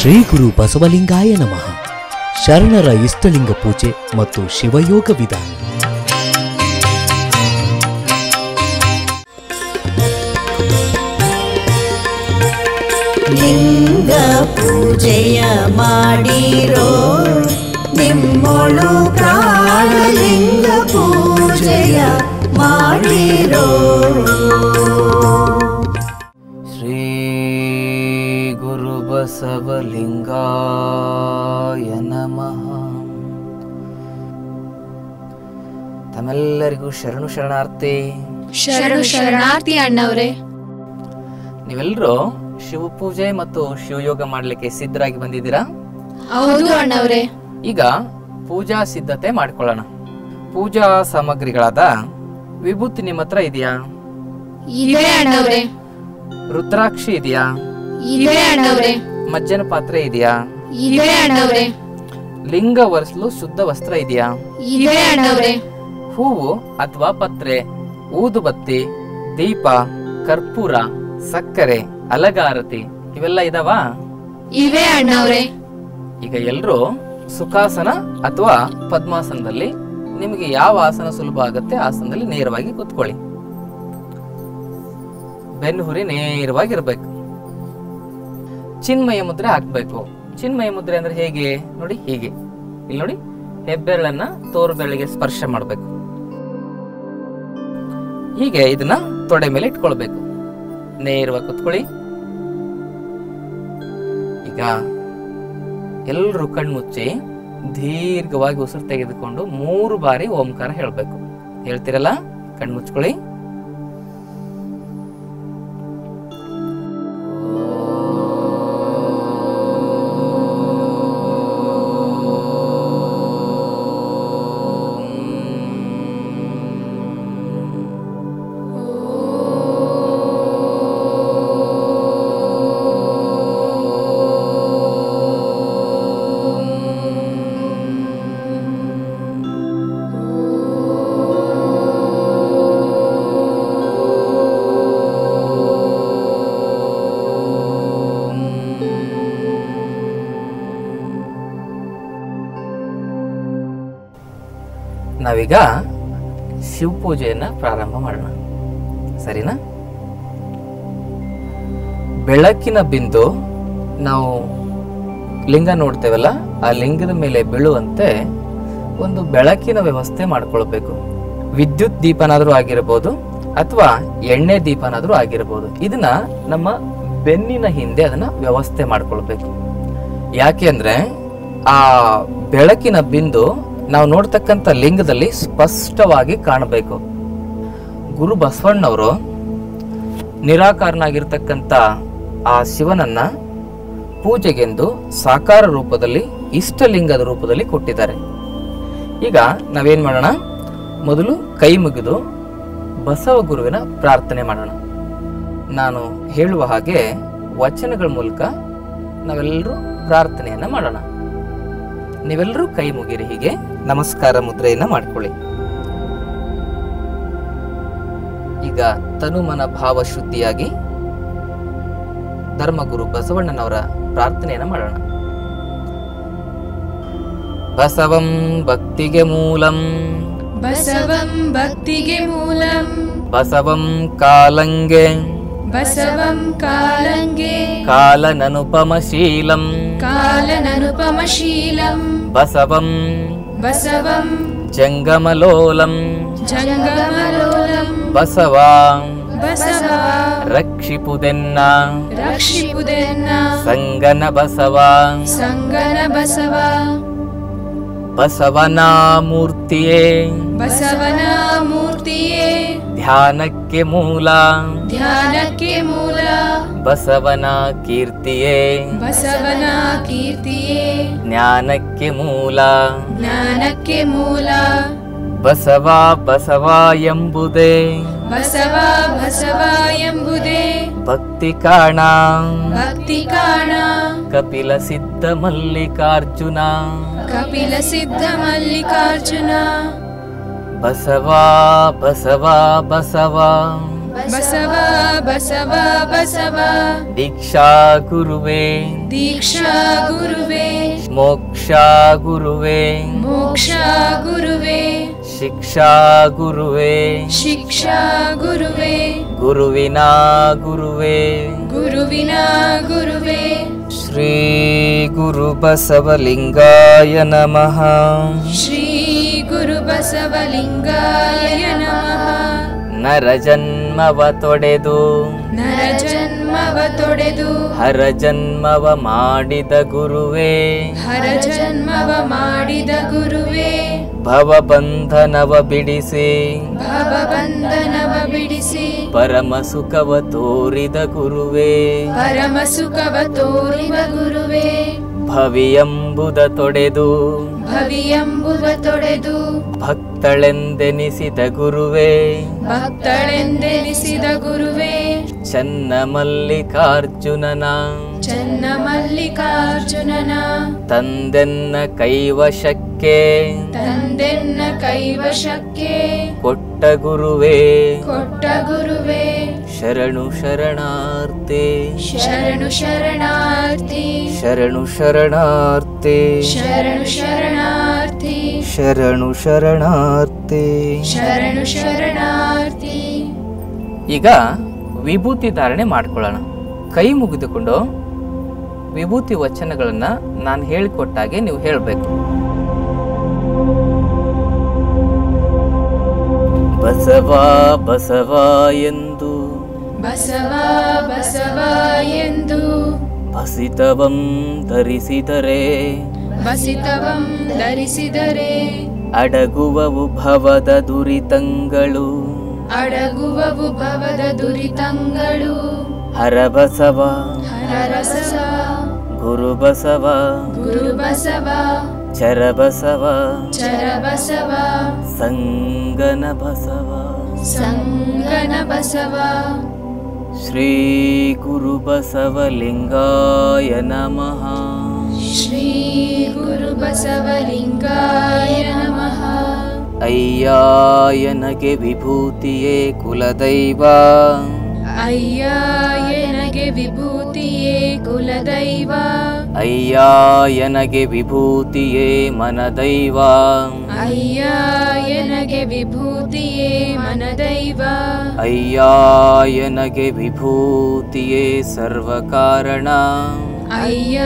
ಶ್ರೀ ಗುರು ಬಸವಲಿಂಗಾಯ ನಮಃ. ಶರಣರ ಇಷ್ಟಲಿಂಗ ಪೂಜೆ ಮತ್ತು ಶಿವಯೋಗ ವಿಧಾನ. ಲಿಂಗ ಪೂಜೆಯ ಮಾಡಿರೋ ನಿಮ್ಮೊಳು ಪ್ರಾಣಲಿಂಗ ಪೂಜೆಯ ಮಾಡಿರೋ. ಬಸವಲಿಂಗಾಯ ನಮಃ. ತಮ್ಮೆಲ್ಲರಿಗೂ ಶರಣು ಶರಣಾರ್ಥಿ. ಶರಣು ಶರಣಾರ್ಥಿ ಅಣ್ಣವ್ರೆ. ನೀವೆಲ್ಲರೂ ಶಿವಪೂಜೆ ಮತ್ತು ಶಿವಯೋಗ ಮಾಡಲಿಕ್ಕೆ ಸಿದ್ಧರಾಗಿ ಬಂದಿದ್ದೀರಾ? ಹೌದು ಅಣ್ಣವ್ರೆ. ಈಗ ಪೂಜಾ ಸಿದ್ಧತೆ ಮಾಡ್ಕೊಳ್ಳೋಣ. ಪೂಜಾ ಸಾಮಗ್ರಿಗಳಾದ ವಿಭೂತಿ ನಿಮ್ಮ ಹತ್ರ ಇದೆಯಾ? ಇದೆ ಅಣ್ಣವ್ರೆ. ರುದ್ರಾಕ್ಷಿ ಇದೆಯಾ? ಇದೆ ಅಣ್ಣವ್ರೆ. ಮಜ್ಜನ ಪಾತ್ರೆ ಇದೆಯಾ? ಇದೆ ಅಣ್ಣವ್ರೆ. ಲಿಂಗ ಒರೆಸಲು ಶುದ್ಧ ವಸ್ತ್ರ ಇದೆಯಾ? ಇದೆ ಅಣ್ಣವ್ರೆ. ಹೂವು ಅಥವಾ ಪತ್ರೆ ಊದುಬತ್ತಿ ದೀಪ ಕರ್ಪೂರ ಸಕ್ಕರೆ ಅಲಗಾರತಿ ಇವೆಲ್ಲ ಇದಾವಾ? ಇವೆ ಅಣ್ಣವ್ರೆ. ಈಗ ಎಲ್ರೂ ಸುಖಾಸನ ಅಥವಾ ಪದ್ಮಾಸನದಲ್ಲಿ ನಿಮಗೆ ಯಾವ ಆಸನ ಸುಲಭ ಆಗುತ್ತೆ ಆಸನದಲ್ಲಿ ನೇರವಾಗಿ ಕೂತ್ಕೊಳ್ಳಿ. ಬೆನ್ನುಹುರಿ ನೇರವಾಗಿರ್ಬೇಕು. ಚಿನ್ಮಯ ಮುದ್ರೆ ಹಾಕ್ಬೇಕು. ಚಿನ್ಮಯ ಮುದ್ರೆ ಅಂದ್ರೆ ಹೇಗೆ? ನೋಡಿ, ಹೀಗೆ. ಇಲ್ಲಿ ನೋಡಿ, ಹೆಬ್ಬೆರಳನ್ನ ತೋರು ಬೆರಳಿಗೆ ಸ್ಪರ್ಶ ಮಾಡಬೇಕು. ಹೀಗೆ ಇದನ್ನ ತೊಡೆ ಮೇಲೆ ಇಟ್ಕೊಳ್ಬೇಕು. ನೇರವಾಗಿ ಕುತ್ಕೊಳ್ಳಿ. ಈಗ ಎಲ್ಲರೂ ಕಣ್ಮುಚ್ಚಿ ದೀರ್ಘವಾಗಿ ಉಸಿರು ತೆಗೆದುಕೊಂಡು ಮೂರು ಬಾರಿ ಓಂಕಾರ ಹೇಳಬೇಕು. ಹೇಳ್ತಿರಲ್ಲ? ಕಣ್ಮುಚ್ಕೊಳ್ಳಿ. ನಾವೀಗ ಶಿವ ಪೂಜೆಯನ್ನ ಪ್ರಾರಂಭ ಮಾಡೋಣ. ಸರಿನಾ? ಬೆಳಕಿನ ಬಿಂದು ನಾವು ಲಿಂಗ ನೋಡ್ತೇವಲ್ಲ, ಆ ಲಿಂಗದ ಮೇಲೆ ಬೀಳುವಂತೆ ಒಂದು ಬೆಳಕಿನ ವ್ಯವಸ್ಥೆ ಮಾಡ್ಕೊಳ್ಬೇಕು. ವಿದ್ಯುತ್ ದೀಪನಾದ್ರೂ ಆಗಿರಬಹುದು ಅಥವಾ ಎಣ್ಣೆ ದೀಪನಾದ್ರೂ ಆಗಿರಬಹುದು ಇದನ್ನ ನಮ್ಮ ಬೆನ್ನಿನ ಹಿಂದೆ ಅದನ್ನ ವ್ಯವಸ್ಥೆ ಮಾಡ್ಕೊಳ್ಬೇಕು. ಯಾಕೆ ಅಂದ್ರೆ ಆ ಬೆಳಕಿನ ಬಿಂದು ನಾವು ನೋಡ್ತಕ್ಕಂಥ ಲಿಂಗದಲ್ಲಿ ಸ್ಪಷ್ಟವಾಗಿ ಕಾಣಬೇಕು. ಗುರು ಬಸವಣ್ಣವರು ನಿರಾಕಾರನಾಗಿರ್ತಕ್ಕಂಥ ಆ ಶಿವನನ್ನ ಪೂಜೆಗೆಂದು ಸಾಕಾರ ರೂಪದಲ್ಲಿ ಇಷ್ಟಲಿಂಗದ ರೂಪದಲ್ಲಿ ಕೊಟ್ಟಿದ್ದಾರೆ. ಈಗ ನಾವೇನು ಮಾಡೋಣ? ಮೊದಲು ಕೈ ಮುಗಿದು ಬಸವ ಗುರುವಿನ ಪ್ರಾರ್ಥನೆ ಮಾಡೋಣ. ನಾನು ಹೇಳುವ ಹಾಗೆ ವಚನಗಳ ಮೂಲಕ ನಾವೆಲ್ಲರೂ ಪ್ರಾರ್ಥನೆಯನ್ನ ಮಾಡೋಣ. ನೀವೆಲ್ಲರೂ ಕೈ ಮುಗಿರಿ ಹೀಗೆ ನಮಸ್ಕಾರ ಮುದ್ರೆಯನ್ನ ಮಾಡ್ಕೊಳ್ಳಿ. ಈಗ ತನುಮನ ಭಾವ ಶುದ್ಧಿಯಾಗಿ ಧರ್ಮಗುರು ಬಸವಣ್ಣನವರ ಪ್ರಾರ್ಥನೆಯನ್ನ ಮಾಡೋಣ. ಬಸವಂ ಭಕ್ತಿಗೆ ಮೂಲಂ. ಬಸವಂ ಭಕ್ತಿಗೆ ಮೂಲಂ. ಬಸವಂ ಕಾಲಂಗೆ. ಬಸವಂ ಕಾಲಂಗೆ. ಕಾಲನನುಪಮಶೀಲಂ. कालननुपमशीलम्। बसवम्। बसवम्। जङ्गमलोलम्। जङ्गमलोलम्। बसवा। बसवा। रक्षिपुदेन्ना। रक्षिपुदेन्ना। सङ्गन बसवा सङ्गन बसवा बसवनामूर्तिये। बसवना ಬಸವನ ಮೂರ್ತಿಯೇ ಧ್ಯಾನಕ್ಕೆ ಮೂಲ ಧ್ಯಾನಕ್ಕೆ ಮೂಲ ಬಸವನ ಕೀರ್ತಿಯೇ ಬಸವನ ಕೀರ್ತಿಯೇ ಜ್ಞಾನಕ್ಕೆ ಮೂಲ ಜ್ಞಾನಕ್ಕೆ ಮೂಲ ಬಸವ ಬಸವ ಎಂಬುದೇ ಬಸವ ಬಸವ ಎಂಬುದೇ ಭಕ್ತಿ ಕಾಣ ಭಕ್ತಿ ಕಾಣ ಕಪಿಲ ಸಿದ್ಧ ಮಲ್ಲಿಕಾರ್ಜುನ ಕಪಿಲ ಸಿದ್ಧ ಮಲ್ಲಿಕಾರ್ಜುನ बसवा बसवा बसवा। बसवा बसवा बसवा। दीक्षा गुरुवे। दीक्षा गुरुवे। मोक्षा गुरुवे। मोक्षा गुरुवे। शिक्षा गुरुवे। शिक्षा गुरुवे। गुरुविना गुरुवे। गुरुविना गुरुवे। श्री गुरु बसव नमः। श्री ಬಸವಲಿಂಗಾಯ ನಮಃ. ನರ ಜನ್ಮವ ತೊಡೆದು. ನರ ಜನ್ಮವ ತೊಡೆದು. ಹರ ಜನ್ಮವ ಮಾಡಿದ ಗುರುವೇ. ಹರ ಜನ್ಮವ ಮಾಡಿದ ಗುರುವೇ. ಭವಬಂಧನವ ಬಿಡಿಸಿ. ಭವಬಂಧನವ ಬಿಡಿಸಿ. ಪರಮ ಸುಖವ ತೋರಿದ ಗುರುವೇ. ಪರಮ ಸುಖವ ತೋರಿದ ಗುರುವೇ. ಭವಿಯಂಬುದ ತೊಡೆದು ಭವಿಯಂಬುದ ತೊಡೆದು ಭಕ್ತಳೆಂದೆನಿಸಿದ ಗುರುವೇ ಭಕ್ತಳೆಂದೆನಿಸಿದ ಗುರುವೇ ಚನ್ನ ಮಲ್ಲಿಕಾರ್ಜುನನ ಚನ್ನ ಮಲ್ಲಿಕಾರ್ಜುನನ ತಂದೆನ್ನ ಕೈವಶಕ್ಕೆ ತಂದೆನ್ನ ಕೈವಶಕ್ಕೆ ಕೊಟ್ಟ ಗುರುವೇ ಕೊಟ್ಟ ಗುರುವೇ ಶರಣು ಶರಣಾರ್ತೆ ಶರಣು ಶರಣಾರ್ಥಿ. ಶರಣು ಶರಣಾರ್ತೆ ಶರಣು ಶರಣಾರ್ಥಿ. ಶರಣು ಶರಣಾರ್ತೆ ಶರಣು ಶರಣಾರ್ಥಿ. ಈಗ ವಿಭೂತಿ ಧಾರಣೆ ಮಾಡ್ಕೊಳ್ಳೋಣ. ಕೈ ಮುಗಿದುಕೊಂಡು ವಿಭೂತಿ ವಚನಗಳನ್ನ ನಾನು ಹೇಳಿಕೊಟ್ಟಾಗೆ ನೀವು ಹೇಳಬೇಕು. ಬಸವ ಬಸವ ಎಂದು ಬಸವ ಬಸವ ಎಂದು ಬಸಿತವಂ ಧರಿಸಿದರೆ ಬಸಿತವಂ ಧರಿಸಿದರೆ ಅಡಗುವವು ಭವದ ದುರಿತಂಗಳು ಅಡಗುವವು ಭವದ ದುರಿತಂಗಳು ಹರಬಸವ ಹರರಸವ ಗುರುಬಸವ ಗುರು ಬಸವ ಚರಬಸವ ಚರಬಸವ ಸಂಗನ ಬಸವ ಸಂಗನ ಬಸವ श्रीगुरुबसवलिङ्गाय नमः। श्रीगुरुबसवलिङ्गाय नमः। अय्यायनगे विभूतिये कुलदैवाययायन अय्यायनगे विभूतिये कुलदैवाययायन अय्यायनगे विभूतिये मनदैवा। ವಿಭೂತಿಯೇ ಕುಲದೈವ ಅಯ್ಯಾಯನಗೆ ವಿಭೂತಿಯೇ ಮನದೈವ ಅಯ್ಯ ಎನಗೆ ವಿಭೂತಿಯೇ ಮನದೈವ ಅಯ್ಯಾಯನಗೆ ವಿಭೂತಿಯೇ ಸರ್ವಕಾರಣ ಅಯ್ಯ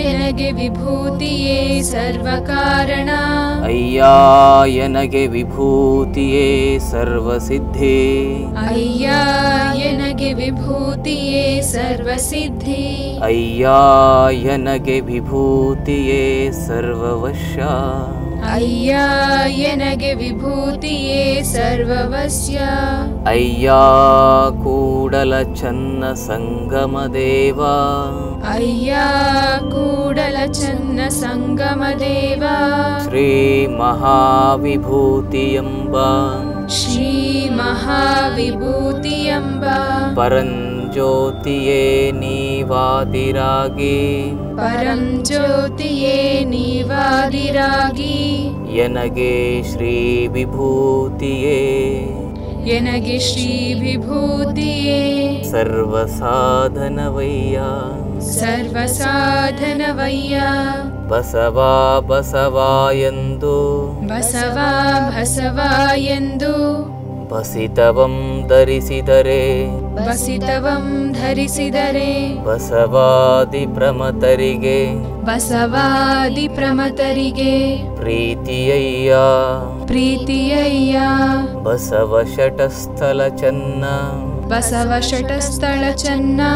ಎನಗೆ ವಿಭೂತಿಯೇ ಸರ್ವಕಾರಣ ಅಯ್ಯಾಯನಗೆ ವಿಭೂತಿಯೇ ಸರ್ವಸಿದ್ಧಿ ಅಯ್ಯ ಎನಗೆ ವಿಭೂತಿಯೇ ಸರ್ವಸಿದ್ಧಿ ಅಯ್ಯಾಯನಗೆ अय्यायनगे विभूतिये सर्ववस्य। अय्या छन्न सङ्गमदेवा अय्याकूडलछन्न सङ्गमदेवा श्रीमहाविभूति अम्बा श्रीमहाविभूति परन् ज्योतिये नीवादिरागी। परं ज्योतिये नीवादिरागी। यनगे श्रीविभूतिये। यनगे श्रीविभूतिये। सर्वसाधनवैया। सर्वसाधनवैया। बसवा बसवा यो बसवा बसवा ಎನಗೆ ಶ್ರೀ ವಿಭೂತಿಯೇ ಎನಗೆ ಶ್ರೀ ವಿಭೂತಿಯೇ ಸರ್ವ ಸಾಧನವಯ್ಯ ಸರ್ವ ಸಾಧನವಯ್ಯ ಬಸವ ಬಸವ ಎಂದು ಬಸವ ಬಸವ ಎಂದು ಬಸಿತವಂ ಧರಿಸಿದರೆ ಬಸಿತವಂ ಧರಿಸಿದರೆ ಬಸವಾದಿ ಪ್ರಮತರಿಗೆ ಬಸವಾದಿ ಪ್ರಮತರಿಗೆ ಪ್ರೀತಿಯಯ್ಯ ಪ್ರೀತಿಯಯ್ಯ ಬಸವ ಶಟಸ್ಥಲ ಚನ್ನ बसव षट स्थलचन्ना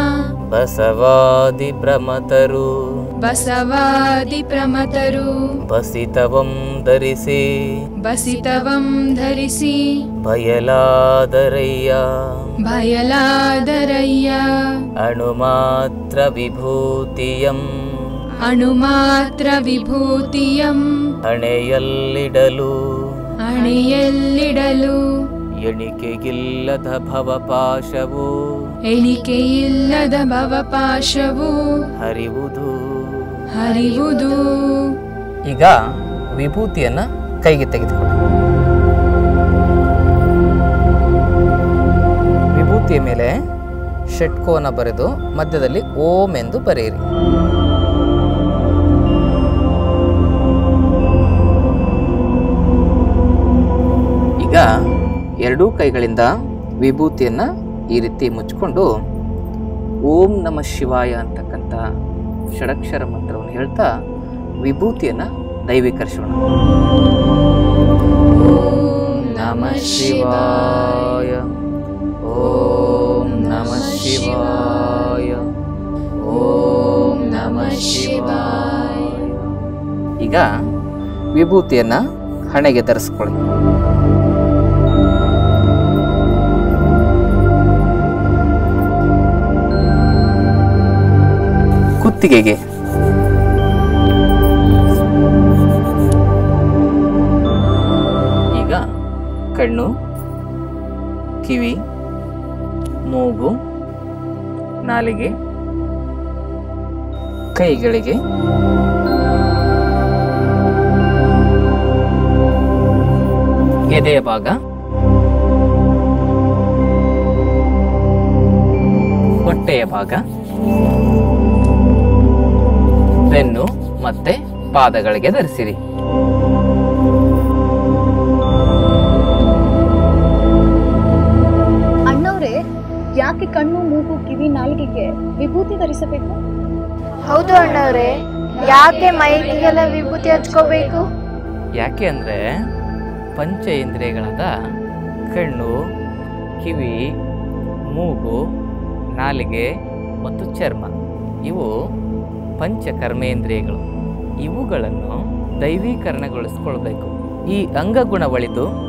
बसवादि प्रमतरु बसवादि प्रमतरु बसितवं धरिसि। बसितवं धरिसि। भयलादरय्या। भयलादरय्या। अनुमात्र विभूतियम् अनुमात्र विभूतियम् अणयल्डलु अणयल्डलु ಎಣಿಕೆಗಿಲ್ಲದ ಭವಪಾಶವು ಎಣಿಕೆಯಿಲ್ಲದ ಭವಪಾಶವು ಹರಿವುದು. ಹರಿವುದು. ಈಗ ವಿಭೂತಿಯನ್ನ ಕೈಗೆ ತೆಗೆದುಕೊಂಡು ವಿಭೂತಿಯ ಮೇಲೆ ಷಟ್ಕೋನ ಬರೆದು ಮಧ್ಯದಲ್ಲಿ ಓಂ ಎಂದು ಬರೆಯಿರಿ. ಈಗ ಎರಡೂ ಕೈಗಳಿಂದ ವಿಭೂತಿಯನ್ನು ಈ ರೀತಿ ಮುಚ್ಕೊಂಡು ಓಂ ನಮ ಶಿವಾಯ ಅಂತಕ್ಕಂಥ ಷಡಕ್ಷರ ಮಂತ್ರವನ್ನು ಹೇಳ್ತಾ ವಿಭೂತಿಯನ್ನು ದೈವೀಕರಿಸೋಣ. ಓಂ ನಮ ಶಿವಾಯ. ಓಂ ನಮ ಶಿವಾಯ. ಓಂ ನಮ ಶಿವಾಯ. ಈಗ ವಿಭೂತಿಯನ್ನು ಹಣೆಗೆ ಧರಿಸ್ಕೊಳ್ಳಿ. ಕುತ್ತಿಗೆಗೆ ಈಗ ಕಣ್ಣು ಕಿವಿ ಮೂಗು ನಾಲಿಗೆ ಕೈಗಳಿಗೆ. ಎದೆಯ ಭಾಗ. ಹೊಟ್ಟೆಯ ಭಾಗ. ಬೆನ್ನು ಮತ್ತೆ ಪಾದಗಳಿಗೆ ಧರಿಸಿರಿ. ಅಣ್ಣವ್ರೆ ಯಾಕೆ ಕಣ್ಣು ಮೂಗು ಕಿವಿ ನಾಲಿಗೆಗೆ ವಿಭೂತಿ ಧರಿಸಬೇಕು? ಹೌದು ಅಣ್ಣವ್ರೆ ಯಾಕೆ ಮೈಗೆಲ್ಲ ವಿಭೂತಿ ಹಚ್ಕೋಬೇಕು? ಯಾಕೆ ಅಂದ್ರೆ ಪಂಚ ಇಂದ್ರಿಯಗಳಾದ ಕಣ್ಣು ಕಿವಿ ಮೂಗು ನಾಲಿಗೆ ಮತ್ತು ಚರ್ಮ ಇವು ಪಂಚಕರ್ಮೇಂದ್ರಿಯಗಳು. ಇವುಗಳನ್ನು ದೈವೀಕರಣಗೊಳಿಸ್ಕೊಳ್ಬೇಕು ಈ ಅಂಗಗುಣ ಒಳಿತು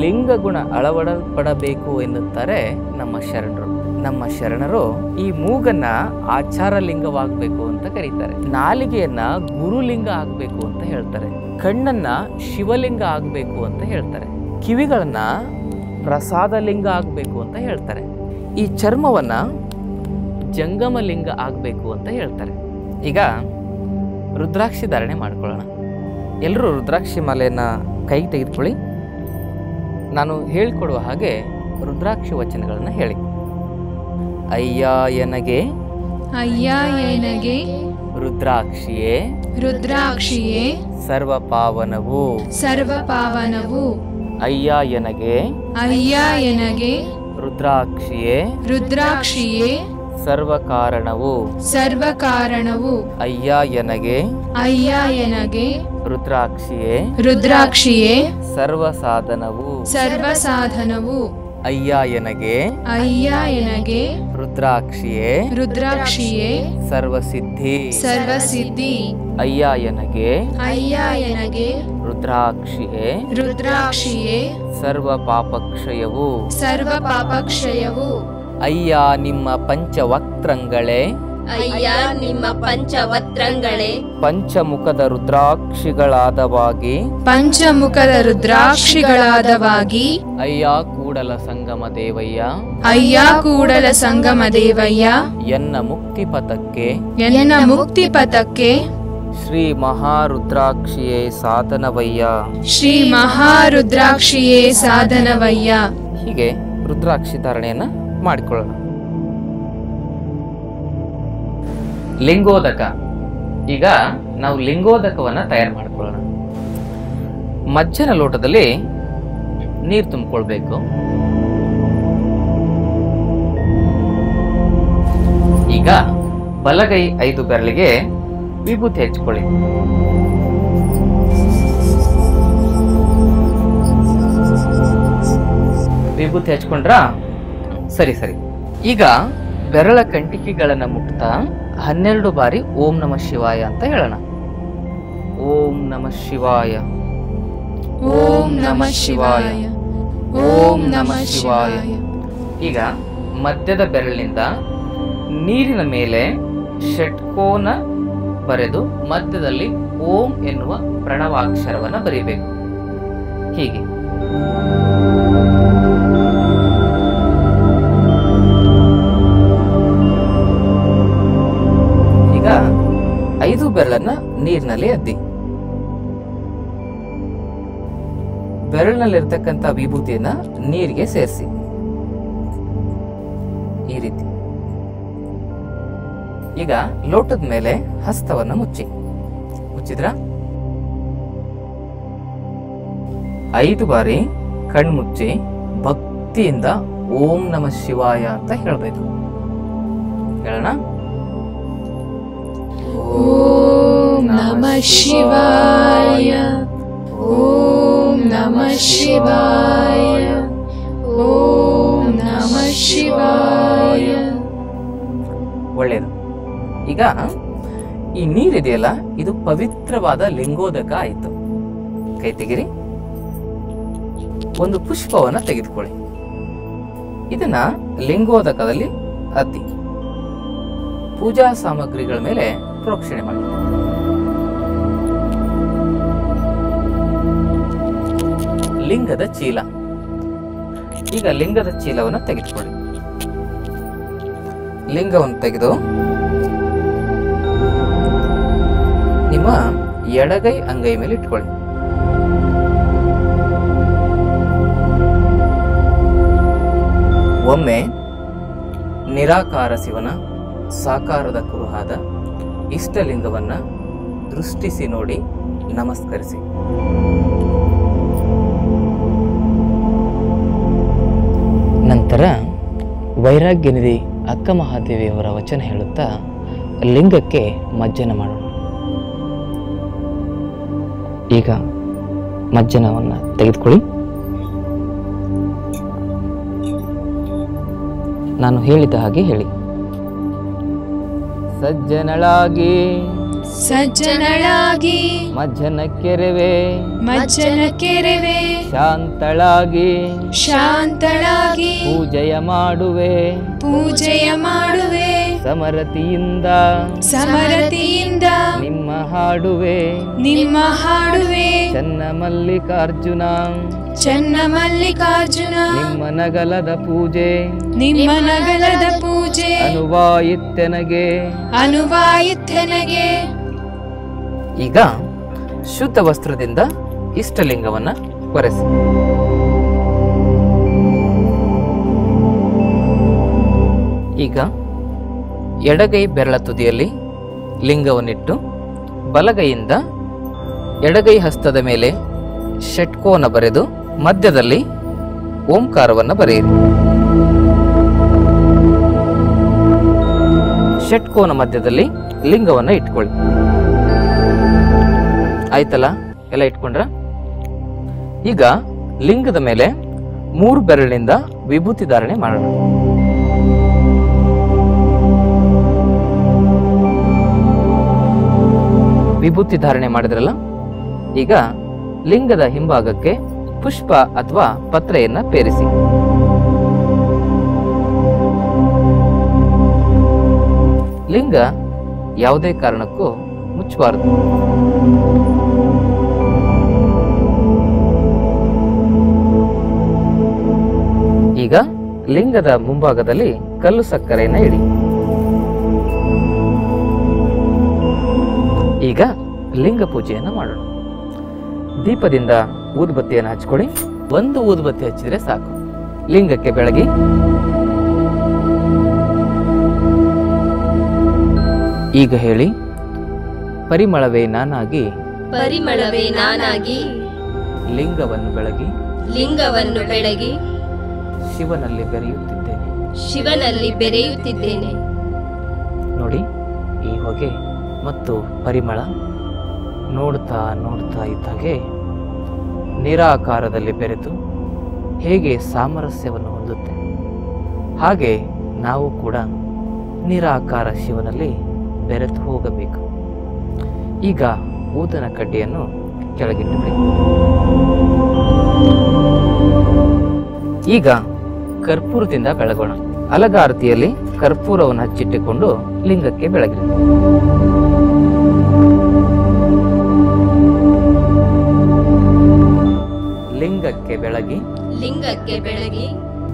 ಲಿಂಗಗುಣ ಅಳವಡಲ್ಪಡಬೇಕು ಎನ್ನುತ್ತಾರೆ ನಮ್ಮ ಶರಣರು. ನಮ್ಮ ಶರಣರು ಈ ಮೂಗನ್ನ ಆಚಾರ ಲಿಂಗವಾಗಬೇಕು ಅಂತ ಕರೀತಾರೆ. ನಾಲಿಗೆಯನ್ನ ಗುರುಲಿಂಗ ಆಗಬೇಕು ಅಂತ ಹೇಳ್ತಾರೆ. ಕಣ್ಣನ್ನ ಶಿವಲಿಂಗ ಆಗಬೇಕು ಅಂತ ಹೇಳ್ತಾರೆ. ಕಿವಿಗಳನ್ನ ಪ್ರಸಾದ ಲಿಂಗ ಆಗಬೇಕು ಅಂತ ಹೇಳ್ತಾರೆ. ಈ ಚರ್ಮವನ್ನ ಜಂಗಮ ಲಿಂಗ ಆಗಬೇಕು ಅಂತ ಹೇಳ್ತಾರೆ. ಈಗ ರುದ್ರಾಕ್ಷಿ ಧಾರಣೆ ಮಾಡ್ಕೊಳ್ಳೋಣ. ಎಲ್ಲರೂ ರುದ್ರಾಕ್ಷಿ ಮಾಲೆಯನ್ನು ಕೈಗೆ ತೆಗೆದುಕೊಳ್ಳಿ. ನಾನು ಹೇಳಿಕೊಡುವ ಹಾಗೆ ರುದ್ರಾಕ್ಷಿ ವಚನಗಳನ್ನು ಹೇಳಿ. ಅಯ್ಯ ಎನಗೆ? ಅಯ್ಯ ಎನಗೆ? ರುದ್ರಾಕ್ಷಿಯೇ? ರುದ್ರಾಕ್ಷಿಯೇ? ಸರ್ವ ಪಾವನವು ಸರ್ವ ಪಾವನವು ಅಯ್ಯ ಎನಗೆ? ಅಯ್ಯ ಎನಗೆ? ರುದ್ರಾಕ್ಷಿಯೇ? ರುದ್ರಾಕ್ಷಿಯೇ? ಸರ್ವ ಕಾರಣವು ಸರ್ವ ಕಾರಣವು ಅಯ್ಯ ಎನಗೆ ಅಯ್ಯ ಎನಗೆ ರುದ್ರಾಕ್ಷಿಯೇ ರುದ್ರಾಕ್ಷಿಯೇ ಸರ್ವ ಸಾಧನವು ಸರ್ವ ಸಾಧನವು ಅಯ್ಯ ಎನಗೆ ಅಯ್ಯ ಎನಗೆ ರುದ್ರಾಕ್ಷಿಯೇ ರುದ್ರಾಕ್ಷಿಯೇ ಸರ್ವಸಿದ್ಧಿ ಸರ್ವಸಿದ್ಧಿ ಅಯ್ಯ ಎನಗೆ ಅಯ್ಯ ಎನಗೆ ರುದ್ರಾಕ್ಷಿಯೇ ರುದ್ರಾಕ್ಷಿಯೇ ಸರ್ವ ಪಾಪಕ್ಷಯವು ಸರ್ವ ಪಾಪಕ್ಷಯವು ಅಯ್ಯ ನಿಮ್ಮ ಪಂಚವಕ್ತ್ರಂಗಳೇ ಅಯ್ಯ ನಿಮ್ಮ ಪಂಚವಕ್ತ್ರಂಗಳೇ ಪಂಚಮುಖದ ರುದ್ರಾಕ್ಷಿಗಳಾದವಾಗಿ. ಪಂಚಮುಖದ ರುದ್ರಾಕ್ಷಿಗಳಾದವಾಗಿ. ಅಯ್ಯ ಕೂಡಲ ಸಂಗಮ ದೇವಯ್ಯ. ಅಯ್ಯ ಕೂಡಲ ಸಂಗಮ ದೇವಯ್ಯ. ಎನ್ನ ಮುಕ್ತಿ ಪಥಕ್ಕೆ. ಎನ್ನ ಮುಕ್ತಿ ಪಥಕ್ಕೆ. ಶ್ರೀ ಮಹಾರುದ್ರಾಕ್ಷಿಯೇ ಸಾಧನವಯ್ಯ. ಶ್ರೀ ಮಹಾರುದ್ರಾಕ್ಷಿಯೇ ಸಾಧನವಯ್ಯ. ಹೀಗೆ ರುದ್ರಾಕ್ಷಿ ಧಾರಣೆಯನ್ನ ಮಾಡಿಕೊಳ್ಳೋಣ. ಲಿಂಗೋದಕ. ಈಗ ನಾವು ಲಿಂಗೋದಕವನ್ನು ತಯಾರು ಮಾಡಿಕೊಳ್ಳೋಣ. ಮಜ್ಜನ ಲೋಟದಲ್ಲಿ ನೀರು ತುಂಬಿಕೊಳ್ಬೇಕು. ಈಗ ಬಲಗೈ ಐದು ಬೆರಳಿಗೆ ವಿಭೂತಿ ಹಚ್ಚಿಕೊಳ್ಳಿ ವಿಭೂತಿ ಹಚ್ಕೊಂಡ್ರಾ ಸರಿ ಸರಿ. ಈಗ ಬೆರಳ ಕಂಟಿಕೆಗಳನ್ನ ಮುಟ್ತಾ ಹನ್ನೆರಡು ಬಾರಿ ಓಂ ನಮ ಶಿವಾಯ ಅಂತ ಹೇಳೋಣ. ಓಂ ನಮ ಶಿವಾಯ. ಓಂ ನಮ ಶಿವಾಯ. ಓಂ ನಮ ಶಿವಾಯ. ಈಗ ಮಧ್ಯದ ಬೆರಳಿನಿಂದ ನೀರಿನ ಮೇಲೆ ಷಟ್ಕೋನ ಬರೆದು ಮಧ್ಯದಲ್ಲಿ ಓಂ ಎನ್ನುವ ಪ್ರಣವಾಕ್ಷರವನ್ನು ಬರೀಬೇಕು. ಹೀಗೆ. ಐದು ಬೆರಳನ್ನ ನೀರಿನಲ್ಲಿ ಅದ್ದಿ. ಬೆರಳಿನಲ್ಲಿರ್ತಕ್ಕಂಥ ವಿಭೂತಿಯನ್ನ ನೀರಿಗೆ ಸೇರಿಸಿ. ಈ ರೀತಿ. ಈಗ ಲೋಟದ ಮೇಲೆ ಹಸ್ತವನ್ನ ಮುಚ್ಚಿ. ಮುಚ್ಚಿದ್ರ? ಐದು ಬಾರಿ ಕಣ್ಮುಚ್ಚಿ ಭಕ್ತಿಯಿಂದ ಓಂ ನಮ ಶಿವಾಯ ಅಂತ ಹೇಳ್ಬೇಕು. ಹೇಳೋಣ? ಓಂ ನಮಃ ಶಿವಾಯ ಓಂ ನಮಃ ಶಿವಾಯ ಓಂ ನಮಃ ಶಿವಾಯ ಒಳ್ಳೆಯದು ಈಗ ಈ ನೀರಿದೆಯಲ್ಲ ಇದು ಪವಿತ್ರವಾದ ಲಿಂಗೋದಕ ಆಯಿತು. ಕೈ ತೆಗಿರಿ. ಒಂದು ಪುಷ್ಪವನ್ನ ತೆಗೆದುಕೊಳ್ಳಿ. ಇದನ್ನ ಲಿಂಗೋದಕದಲ್ಲಿ ಹತ್ತಿ. ಪೂಜಾ ಸಾಮಗ್ರಿಗಳ ಮೇಲೆ ಪ್ರೋಕ್ಷಣೆ ಮಾಡಿ ಲಿಂಗದ ಚೀಲ. ಈಗ ಲಿಂಗದ ಚೀಲವನ್ನು ತೆಗೆದುಕೊಳ್ಳಿ. ಲಿಂಗವನ್ನು ತೆಗೆದು ನಿಮ್ಮ ಎಡಗೈ ಅಂಗೈ ಮೇಲೆ ಇಟ್ಕೊಳ್ಳಿ. ಒಮ್ಮೆ ನಿರಾಕಾರ ಶಿವನ ಸಾಕಾರದ ಕುರುಹಾದ ಇಷ್ಟಲಿಂಗವನ್ನ ದೃಷ್ಟಿಸಿ ನೋಡಿ ನಮಸ್ಕರಿಸಿ. ನಂತರ ವೈರಾಗ್ಯನಿಧಿ ಅಕ್ಕ ಮಹಾದೇವಿಯವರ ವಚನ ಹೇಳುತ್ತಾ ಲಿಂಗಕ್ಕೆ ಮಜ್ಜನ ಮಾಡೋಣ. ಈಗ ಮಜ್ಜನವನ್ನು ತೆಗೆದುಕೊಳ್ಳಿ. ನಾನು ಹೇಳಿದ ಹಾಗೆ ಹೇಳಿ. ಸಜ್ಜನಳಾಗಿ ಸಜ್ಜನಳಾಗಿ ಮಜ್ಜನ ಕೆರೆವೆ ಮಜ್ಜನ ಕೆರೆವೆ ಶಾಂತಳಾಗಿ ಶಾಂತಳಾಗಿ ಪೂಜೆಯ ಮಾಡುವೆ ಪೂಜೆಯ ಮಾಡುವೆ ಸಮರತಿಯಿಂದ ಸಮರತಿಯಿಂದ ನಿಮ್ಮ ಹಾಡುವೆ ನಿಮ್ಮ ಹಾಡುವೆ ಚನ್ನ ಮಲ್ಲಿಕಾರ್ಜುನ ಚನ್ನ ಮಲ್ಲಿಕಾರ್ಜುನ ನಿಮ್ಮ ನಗಲದ ಪೂಜೆ ನಿಮ್ಮ ನಗಲದ ಪೂಜೆ ಅನುವಾಯಿತ್ತೆನಗೆ ಅನುವಾಯಿತ್ಯನಗೆ ಈಗ ಶುದ್ಧ ವಸ್ತ್ರದಿಂದ ಇಷ್ಟಲಿಂಗವನ್ನ ಒರೆಸಿ. ಈಗ ಎಡಗೈ ಬೆರಳ ತುದಿಯಲ್ಲಿ ಲಿಂಗವನ್ನಿಟ್ಟು ಬಲಗೈಯಿಂದ ಎಡಗೈ ಹಸ್ತದ ಮೇಲೆ ಷಟ್ಕೋನ ಬರೆದು ಮಧ್ಯದಲ್ಲಿ ಓಂಕಾರವನ್ನು ಬರೆಯಿರಿ. ಷಟ್ಕೋನ ಮಧ್ಯದಲ್ಲಿ ಲಿಂಗವನ್ನು ಇಟ್ಕೊಳ್ಳಿ. ಆಯ್ತಲ್ಲ? ಎಲ್ಲ ಇಟ್ಕೊಂಡ್ರ? ಈಗ ಲಿಂಗದ ಮೇಲೆ ಮೂರು ಬೆರಳಿನಿಂದ ವಿಭೂತಿ ಧಾರಣೆ ಮಾಡೋಣ. ವಿಭೂತಿ ಧಾರಣೆ ಮಾಡಿದ್ರಲ್ಲ? ಈಗ ಲಿಂಗದ ಹಿಂಭಾಗಕ್ಕೆ ಪುಷ್ಪ ಅಥವಾ ಪತ್ರೆಯನ್ನ ಪೇರಿಸಿ. ಲಿಂಗ ಯಾವುದೇ ಕಾರಣಕ್ಕೂ ಮುಚ್ಚಬಾರದು. ಈಗ ಲಿಂಗದ ಮುಂಭಾಗದಲ್ಲಿ ಕಲ್ಲು ಸಕ್ಕರೆಯನ್ನ ಇಡಿ. ಈಗ ಲಿಂಗ ಪೂಜೆಯನ್ನು ಮಾಡೋಣ. ದೀಪದಿಂದ ಊದುಬತ್ತಿಯನ್ನು ಹಚ್ಕೊಳ್ಳಿ. ಒಂದು ಊದುಬತ್ತಿ ಹಚ್ಚಿದ್ರೆ ಸಾಕು. ಲಿಂಗಕ್ಕೆ ಬೆಳಗಿ. ಈಗ ಹೇಳಿ. ಪರಿಮಳವೇ ನಾನಾಗಿ. ಪರಿಮಳವೇ ನಾನಾಗಿ. ಲಿಂಗವನ್ನು ಬೆಳಗಿ. ಲಿಂಗವನ್ನು ಬೆಳಗಿ. ಶಿವನಲ್ಲಿ ಬೆರೆಯುತ್ತಿದ್ದೇನೆ. ಶಿವನಲ್ಲಿ ಬೆರೆಯುತ್ತಿದ್ದೇನೆ. ನೋಡಿ ಈ ಹೊಗೆ ಮತ್ತು ಪರಿಮಳ. ನೋಡ್ತಾ ನೋಡ್ತಾ ಇದ್ದಾಗೆ ನಿರಾಕಾರದಲ್ಲಿ ಬೆರೆತು ಹೇಗೆ ಸಾಮರಸ್ಯವನ್ನು ಹೊಂದುತ್ತೆ? ಹಾಗೆ ನಾವು ಕೂಡ ನಿರಾಕಾರ ಶಿವನಲ್ಲಿ ಬೆರೆತು ಹೋಗಬೇಕು. ಈಗ ಊದನ ಕಡ್ಡಿಯನ್ನು ಕೆಳಗಿಟ್ಟಬೇಕು ಈಗ ಕರ್ಪೂರದಿಂದ ಬೆಳಗೋಣ. ಅಲಗಾರತಿಯಲ್ಲಿ ಕರ್ಪೂರವನ್ನು ಹಚ್ಚಿಟ್ಟುಕೊಂಡು ಲಿಂಗಕ್ಕೆ ಬೆಳಗಿರಿ. ಲಿಂಗಕ್ಕೆ ಬೆಳಗಿ ಲಿಂಗಕ್ಕೆ ಬೆಳಗಿ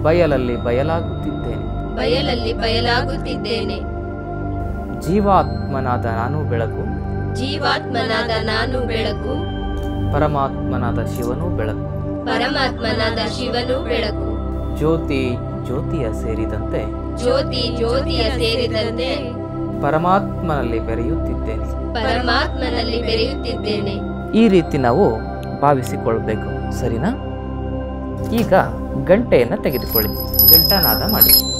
ಬಯಲಲ್ಲಿ ಬಯಲಾಗುತ್ತಿದ್ದೇನೆ. ಬಯಲಲ್ಲಿ ಬಯಲಾಗುತ್ತಿದ್ದೇನೆ. ಜೀವಾತ್ಮನಾದ ನಾನು ಬೆಳಕು. ಜೀವಾತ್ಮನಾದ ನಾನು ಬೆಳಕು. ಪರಮಾತ್ಮನಾದ ಶಿವನು ಬೆಳಕು. ಪರಮಾತ್ಮನಾದ ಶಿವನು ಬೆಳಕು. ಜ್ಯೋತಿ ಜ್ಯೋತಿಯ ಸೇರಿದಂತೆ ಜ್ಯೋತಿ ಜ್ಯೋತಿಯ ಸೇರಿದಂತೆ ಪರಮಾತ್ಮನಲ್ಲಿ ಬೆರೆಯುತ್ತಿದ್ದೇನೆ. ಪರಮಾತ್ಮನಲ್ಲಿ ಬೆರೆಯುತ್ತಿದ್ದೇನೆ. ಈ ರೀತಿ ನಾವು ಭಾವಿಸಿಕೊಳ್ಬೇಕು. ಸರಿನಾ? ಈಗ ಗಂಟೆಯನ್ನು ತೆಗೆದುಕೊಳ್ಳಿ. ಗಂಟಾನಾದ ಮಾಡಿ.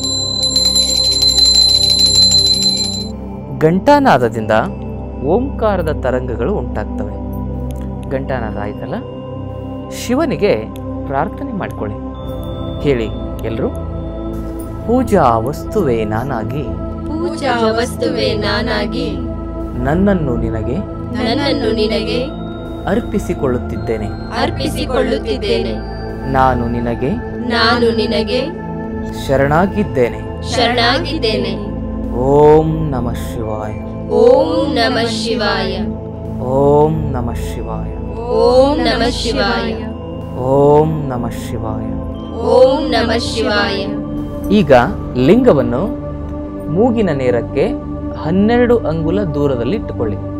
ಗಂಟಾನಾದದಿಂದ ಓಂಕಾರದ ತರಂಗಗಳು ಉಂಟಾಗ್ತವೆ. ಗಂಟಾನಾದ ಆಯ್ತಲ್ಲ? ಶಿವನಿಗೆ ಪ್ರಾರ್ಥನೆ ಮಾಡಿಕೊಳ್ಳಿ. ಹೇಳಿ ಎಲ್ಲರೂ ಪೂಜಾ ವಸ್ತುವೇ ನಾನಾಗಿ. ಪೂಜಾ ವಸ್ತುವೇ ನಾನಾಗಿ. ನನ್ನನ್ನು ನಿನಗೆ. ನನ್ನನ್ನು ನಿನಗೆ. ಅರ್ಪಿಸಿಕೊಳ್ಳುತ್ತಿದ್ದೇನೆ. ಅರ್ಪಿಸಿಕೊಳ್ಳುತ್ತಿದ್ದೇನೆ. ನಾನು ನಿನಗೆ ನಾನು ನಿನಗೆ ಶರಣಾಗಿದ್ದೇನೆ. ಶರಣಾಗಿದ್ದೇನೆ. ಓಂ ನಮಃ ಶಿವಾಯ. ಓಂ ನಮಃ ಶಿವಾಯ. ಓಂ ನಮಃ ಶಿವಾಯ. ಓಂ ನಮಃ ಶಿವಾಯ. ಓಂ ನಮಃ ಶಿವಾಯ. ಓಂ ನಮಃ ಶಿವಾಯ. ಈಗ ಲಿಂಗವನ್ನು ಮೂಗಿನ ನೇರಕ್ಕೆ ಹನ್ನೆರಡು ಅಂಗುಲ ದೂರದಲ್ಲಿ ಇಟ್ಟುಕೊಳ್ಳಿ.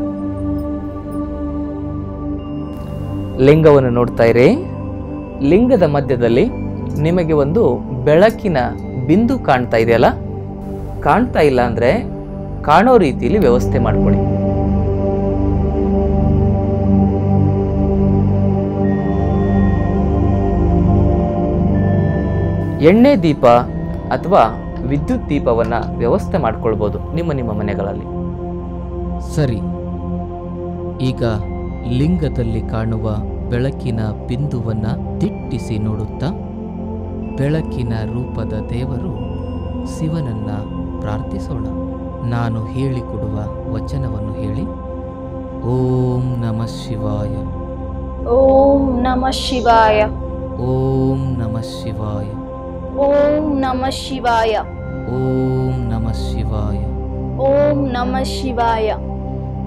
ಲಿಂಗವನ್ನು ನೋಡ್ತಾ ಇರಿ. ಲಿಂಗದ ಮಧ್ಯದಲ್ಲಿ ನಿಮಗೆ ಒಂದು ಬೆಳಕಿನ ಬಿಂದು ಕಾಣ್ತಾ ಇದೆಯಲ್ಲ? ಕಾಣ್ತಾ ಇಲ್ಲ ಅಂದರೆ ಕಾಣೋ ರೀತಿಯಲ್ಲಿ ವ್ಯವಸ್ಥೆ ಮಾಡ್ಕೊಳ್ಳಿ. ಎಣ್ಣೆ ದೀಪ ಅಥವಾ ವಿದ್ಯುತ್ ದೀಪವನ್ನ ವ್ಯವಸ್ಥೆ ಮಾಡ್ಕೊಳ್ಬೋದು ನಿಮ್ಮ ನಿಮ್ಮ ಮನೆಗಳಲ್ಲಿ. ಸರಿ, ಈಗ ಲಿಂಗದಲ್ಲಿ ಕಾಣುವ ಬೆಳಕಿನ ಬಿಂದುವನ್ನು ದಿಟ್ಟಿಸಿ ನೋಡುತ್ತಾ ಬೆಳಕಿನ ರೂಪದ ದೇವರು ಶಿವನನ್ನ ಪ್ರಾರ್ಥಿಸೋಣ. ನಾನು ಹೇಳಿಕೊಡುವ ವಚನವನ್ನು ಹೇಳಿ. ಓಂ ನಮಃ ಶಿವಾಯ. ಓಂ ನಮಃ ಶಿವಾಯ. ಓಂ ನಮಃ ಶಿವಾಯ. ಓಂ ನಮಃ ಶಿವಾಯ. ಓಂ ನಮಃ ಶಿವಾಯ. ಓಂ ನಮಃ ಶಿವಾಯ.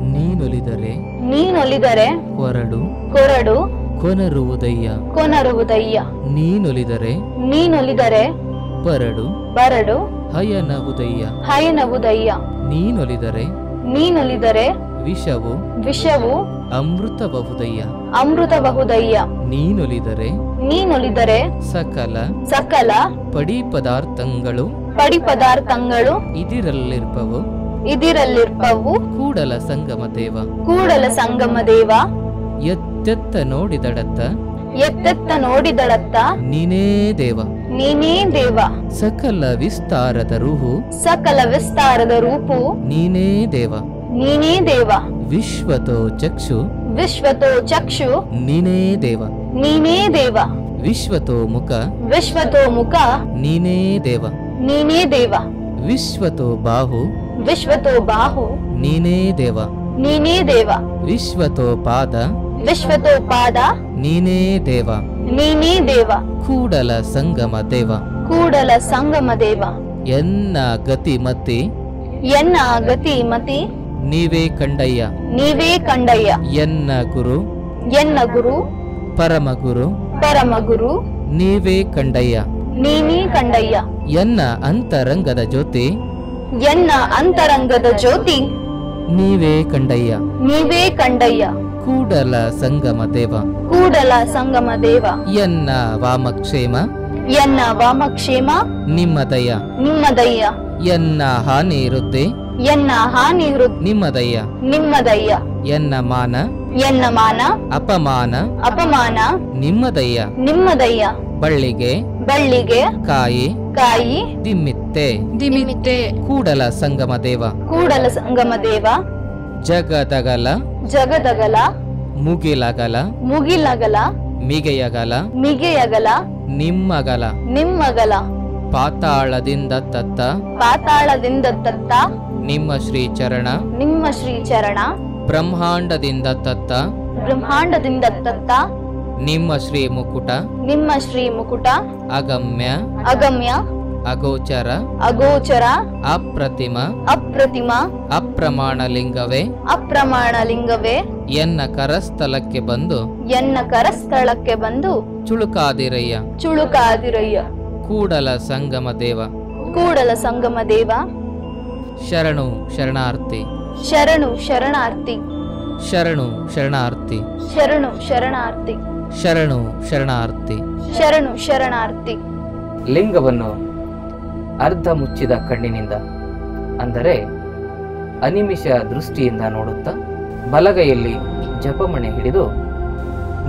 ನೀನೊಲಿದರೆ ನೀನೊಲಿದರೆ ಕೊರಡು ಕೊರಡು ಕೊನರುವುದಯ್ಯ. ಕೊನರುವುದಯ್ಯ. ನೀನೊಲಿದರೆ ನೀನೊಲಿದರೆ ಬರಡು ಬರಡು ಹಯನವುದಯ್ಯ. ಹಯನವುದಯ್ಯ. ನೀನೊಲಿದರೆ ನೀನೊಲಿದರೆ ವಿಷವು ವಿಷವು ಅಮೃತಬಹುದಯ್ಯ ಅಮೃತಬಹುದಯ್ಯ ನೀನೊಲಿದರೆ ನೀನೊಲಿದರೆ ಸಕಲ ಸಕಲ ಪಡಿ ಪದಾರ್ಥಗಳು ಪಡಿ ಪದಾರ್ಥಗಳು ಇದಿರಲ್ಲಿರ್ಪವು ಇದಿರಲ್ಲಿರ್ಪವು ಕೂಡಲ ಸಂಗಮ ದೇವ. ಕೂಡಲ ಸಂಗಮ ದೇವ. ಎತ್ತೆತ್ತ ನೋಡಿದಡತ್ತ ಎತ್ತೆತ್ತ ನೋಡಿದಳತ್ತ. ನೀನೇ ದೇವ. ನೀನೇ ದೇವ. ಸಕಲ ವಿಸ್ತಾರದ ರೂಹು. ಸಕಲ ವಿಸ್ತಾರದ ರೂಪು. ನೀನೇ ದೇವ. ನೀನೇ ದೇವ. ವಿಶ್ವತೋ ಚಕ್ಷು. ವಿಶ್ವತೋ ಚಕ್ಷು. ನೀನೇ ದೇವ. ನೀನೇ ದೇವ. ವಿಶ್ವತೋ ಮುಖ. ವಿಶ್ವತೋ ಮುಖ. ನೀನೇ ದೇವ. ನೀನೇ ದೇವ. ವಿಶ್ವತೋ ಬಾಹು. ವಿಶ್ವತೋ ಬಾಹು. ನೀನೇ ದೇವ. ನೀನೇ ದೇವ. ವಿಶ್ವತೋ ಪಾದ. ವಿಶ್ವತೋ ಪಾದ. ನೀನೇ ದೇವ. ನೀನೇ ದೇವ. ಕೂಡಲ ಸಂಗಮ ದೇವ. ಕೂಡಲ ಸಂಗಮ ದೇವ. ಎನ್ನ ಗತಿ ಮತಿ. ಎನ್ನ ಗತಿ ಮತಿ. ನೀವೇ ಕಂಡಯ್ಯ. ನೀವೇ ಕಂಡಯ್ಯ. ಎನ್ನ ಗುರು. ಎನ್ನ ಗುರು. ಪರಮ ಗುರು. ಪರಮ ಗುರು. ನೀವೇ ಕಂಡಯ್ಯ. ನೀನೇ ಕಂಡಯ್ಯ. ಎನ್ನ ಅಂತರಂಗದ ಜ್ಯೋತಿ. ಎನ್ನ ಅಂತರಂಗದ ಜ್ಯೋತಿ? ನೀವೇ ಕಂಡಯ್ಯ. ನೀವೇ ಕಂಡಯ್ಯ. ಕೂಡಲ ಸಂಗಮ ದೇವ. ಕೂಡಲ ಸಂಗಮ ದೇವ. ಎನ್ನ ವಾಮಕ್ಷೇಮ? ಎನ್ನ ವಾಮಕ್ಷೇಮ? ನಿಮ್ಮ ದಯ. ನಿಮ್ಮ ದಯ್ಯ ಎನ್ನ ಹಾನಿ ಇರುತ್ತೆ ಎನ್ನ ಹಾನಿ ಇರುತ್ತೆ ನಿಮ್ಮ ದಯ್ಯ ನಿಮ್ಮ ದಯ್ಯ ಎನ್ನ ಮಾನ? ಎನ್ನ ಮಾನ? ಅಪಮಾನ? ಅಪಮಾನ? ನಿಮ್ಮ ದಯ್ಯ ನಿಮ್ಮ ದಯ್ಯ ಬಳ್ಳಿಗೆ? ಬಳ್ಳಿಗೆ? ಕಾಯಿ? ಕಾಯಿ. ದಿಮ್ಮಿತ್ತೆ ದಿಮಿತ್ತೆ. ಕೂಡಲ ಸಂಗಮ ದೇವ. ಕೂಡಲ ಸಂಗಮ ದೇವ. ಜಗದಗಲ. ಜಗದಗಲ. ಮುಗಿಲಗಲ. ಮುಗಿಲಗಲ. ಮಿಗೆಯಗಲ. ಮಿಗೆಯಗಲ. ನಿಮ್ಮಗಲ. ನಿಮ್ಮಗಲ. ಪಾತಾಳದಿಂದ ತತ್ತ. ಪಾತಾಳದಿಂದ ತತ್ತ. ನಿಮ್ಮ ಶ್ರೀ ಚರಣ ನಿಮ್ಮ ಶ್ರೀ ಚರಣ ಬ್ರಹ್ಮಾಂಡದಿಂದ ತತ್ತ. ಬ್ರಹ್ಮಾಂಡದಿಂದ ತತ್ತ. ನಿಮ್ಮ ಶ್ರೀ ಮುಕುಟ. ನಿಮ್ಮ ಶ್ರೀ ಮುಕುಟ. ಅಗಮ್ಯ. ಅಗಮ್ಯ. ಅಗೋಚರ. ಅಗೋಚರ. ಅಪ್ರತಿಮ. ಅಪ್ರತಿಮ. ಅಪ್ರಮಾಣ ಲಿಂಗವೇ ಅಪ್ರಮಾಣ ಲಿಂಗವೇ ಎನ್ನ ಕರಸ್ಥಲಕ್ಕೆ ಬಂದು. ಎನ್ನ ಕರಸ್ಥಳಕ್ಕೆ ಬಂದು. ಚುಳುಕಾದಿರಯ್ಯ. ಚುಳುಕಾದಿರಯ್ಯ. ಕೂಡಲ ಸಂಗಮ ದೇವ. ಕೂಡಲ ಸಂಗಮ ದೇವ. ಶರಣು ಶರಣಾರ್ಥಿ. ಶರಣು ಶರಣಾರ್ಥಿ. ಶರಣು ಶರಣಾರ್ಥಿ. ಶರಣು ಶರಣಾರ್ಥಿ. ಶರಣು ಶರಣಾರ್ಥಿ. ಶರಣು ಶರಣಾರ್ಥಿ. ಲಿಂಗವನ್ನು ಅರ್ಧ ಮುಚ್ಚಿದ ಕಣ್ಣಿನಿಂದ ಅಂದರೆ ಅನಿಮಿಷ ದೃಷ್ಟಿಯಿಂದ ನೋಡುತ್ತಾ ಬಲಗೈಯಲ್ಲಿ ಜಪಮಣೆ ಹಿಡಿದು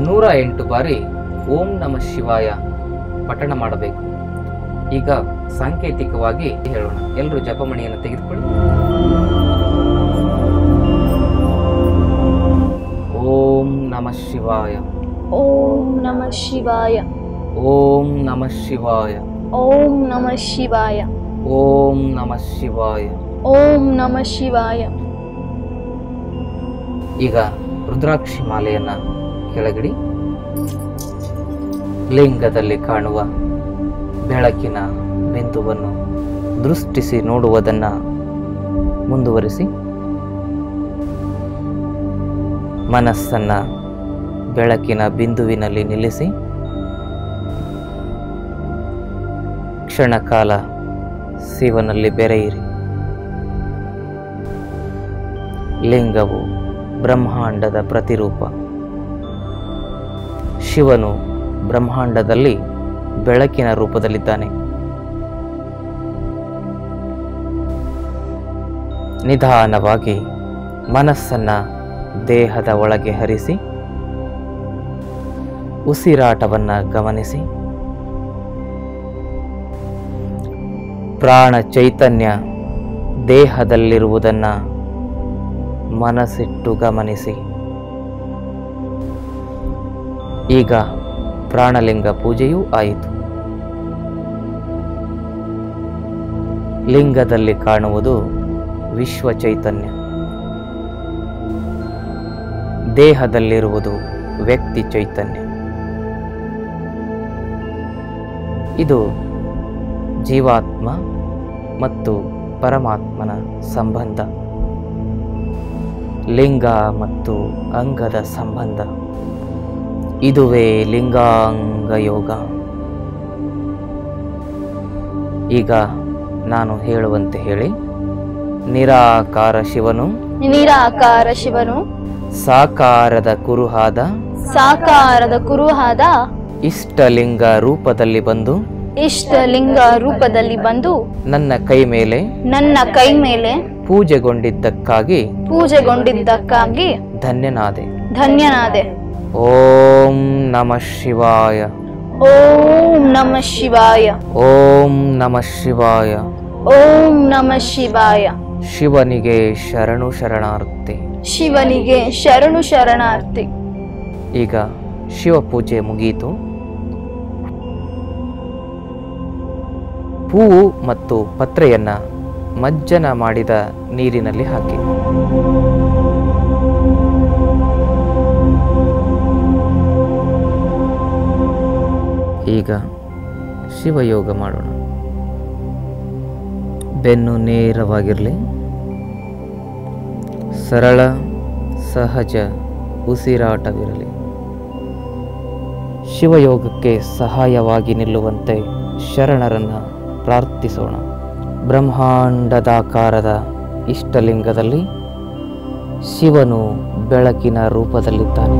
ನೂರ ಎಂಟು ಬಾರಿ ಓಂ ನಮ ಶಿವಾಯ ಪಠಣ ಮಾಡಬೇಕು. ಈಗ ಸಾಂಕೇತಿಕವಾಗಿ ಹೇಳೋಣ. ಎಲ್ಲರೂ ಜಪಮಣಿಯನ್ನು ತೆಗೆದುಕೊಳ್ಳಿ. ಓಂ ನಮ ಶಿವಾಯ. ಓಂ ನಮಃ ಶಿವಾಯ ಓಂ ನಮ ಶಿವಾಯ ಓಂ ನಮಃ ಶಿವಾಯ ಓಂ ನಮ ಶಿವಾಯ ಓಂ ನಮಃ ಶಿವಾಯ ಈಗ ರುದ್ರಾಕ್ಷಿ ಮಾಲೆಯನ್ನ ಕೆಳಗಡಿ. ಲಿಂಗದಲ್ಲಿ ಕಾಣುವ ಬೆಳಕಿನ ಬಿಂದುವನ್ನು ದೃಷ್ಟಿಸಿ ನೋಡುವುದನ್ನ ಮುಂದುವರಿಸಿ. ಮನಸ್ಸನ್ನ ಬೆಳಕಿನ ಬಿಂದುವಿನಲ್ಲಿ ನಿಲ್ಲಿಸಿ. ಕ್ಷಣಕಾಲ ಶಿವನಲ್ಲಿ ಬೆರೆಯಿರಿ. ಲಿಂಗವು ಬ್ರಹ್ಮಾಂಡದ ಪ್ರತಿರೂಪ. ಶಿವನು ಬ್ರಹ್ಮಾಂಡದಲ್ಲಿ ಬೆಳಕಿನ ರೂಪದಲ್ಲಿದ್ದಾನೆ. ನಿಧಾನವಾಗಿ ಮನಸ್ಸನ್ನು ದೇಹದ ಒಳಗೆ ಹರಿಸಿ ಉಸಿರಾಟವನ್ನ ಗಮನಿಸಿ. ಪ್ರಾಣ ಚೈತನ್ಯ ದೇಹದಲ್ಲಿರುವುದನ್ನು ಮನಸ್ಸಿಟ್ಟು ಗಮನಿಸಿ. ಈಗ ಪ್ರಾಣಲಿಂಗ ಪೂಜೆಯೂ ಆಯಿತು. ಲಿಂಗದಲ್ಲಿ ಕಾಣುವುದು ವಿಶ್ವ ಚೈತನ್ಯ. ದೇಹದಲ್ಲಿರುವುದು ವ್ಯಕ್ತಿ ಚೈತನ್ಯ. ಇದು ಜೀವಾತ್ಮ ಮತ್ತು ಪರಮಾತ್ಮನ ಸಂಬಂಧ. ಲಿಂಗ ಮತ್ತು ಅಂಗದ ಸಂಬಂಧ. ಇದುವೇ ಲಿಂಗಾಂಗ ಯೋಗ. ಈಗ ನಾನು ಹೇಳುವಂತೆ ಹೇಳಿ ನಿರಾಕಾರ ಶಿವನು ನಿರಾಕಾರ ಶಿವನು ಸಾಕಾರದ ಕುರುಹಾದ ಸಾಕಾರದ ಕುರುಹಾದ ಇಷ್ಟಲಿಂಗ ರೂಪದಲ್ಲಿ ಬಂದು ಇಷ್ಟಲಿಂಗ ರೂಪದಲ್ಲಿ ಬಂದು ನನ್ನ ಕೈ ಮೇಲೆ ನನ್ನ ಕೈ ಮೇಲೆ ಪೂಜೆಗೊಂಡಿದ್ದಕ್ಕಾಗಿ ಪೂಜೆಗೊಂಡಿದ್ದಕ್ಕಾಗಿ ಧನ್ಯನಾದೆ. ಧನ್ಯನಾದೆ. ಓಂ ನಮಃ ಶಿವಾಯ. ಓಂ ನಮಃ ಶಿವಾಯ. ಓಂ ನಮಃ ಶಿವಾಯ. ಓಂ ನಮಃ ಶಿವಾಯ. ಶಿವನಿಗೆ ಶರಣು ಶರಣಾರ್ಥಿ. ಶಿವನಿಗೆ ಶರಣು ಶರಣಾರ್ಥಿ. ಈಗ ಶಿವ ಪೂಜೆ ಮುಗಿಯಿತು ಹೂವು ಮತ್ತು ಪತ್ರೆಯನ್ನು ಮಜ್ಜನ ಮಾಡಿದ ನೀರಿನಲ್ಲಿ ಹಾಕಿ. ಈಗ ಶಿವಯೋಗ ಮಾಡೋಣ. ಬೆನ್ನು ನೇರವಾಗಿರಲಿ. ಸರಳ, ಸಹಜ ಉಸಿರಾಟವಿರಲಿ. ಶಿವಯೋಗಕ್ಕೆ ಸಹಾಯವಾಗಿ ನಿಲ್ಲುವಂತೆ ಶರಣರನ್ನ ಪ್ರಾರ್ಥಿಸೋಣ. ಬ್ರಹ್ಮಾಂಡದಾಕಾರದ ಇಷ್ಟಲಿಂಗದಲ್ಲಿ ಶಿವನು ಬೆಳಕಿನ ರೂಪದಲ್ಲಿದ್ದಾನೆ.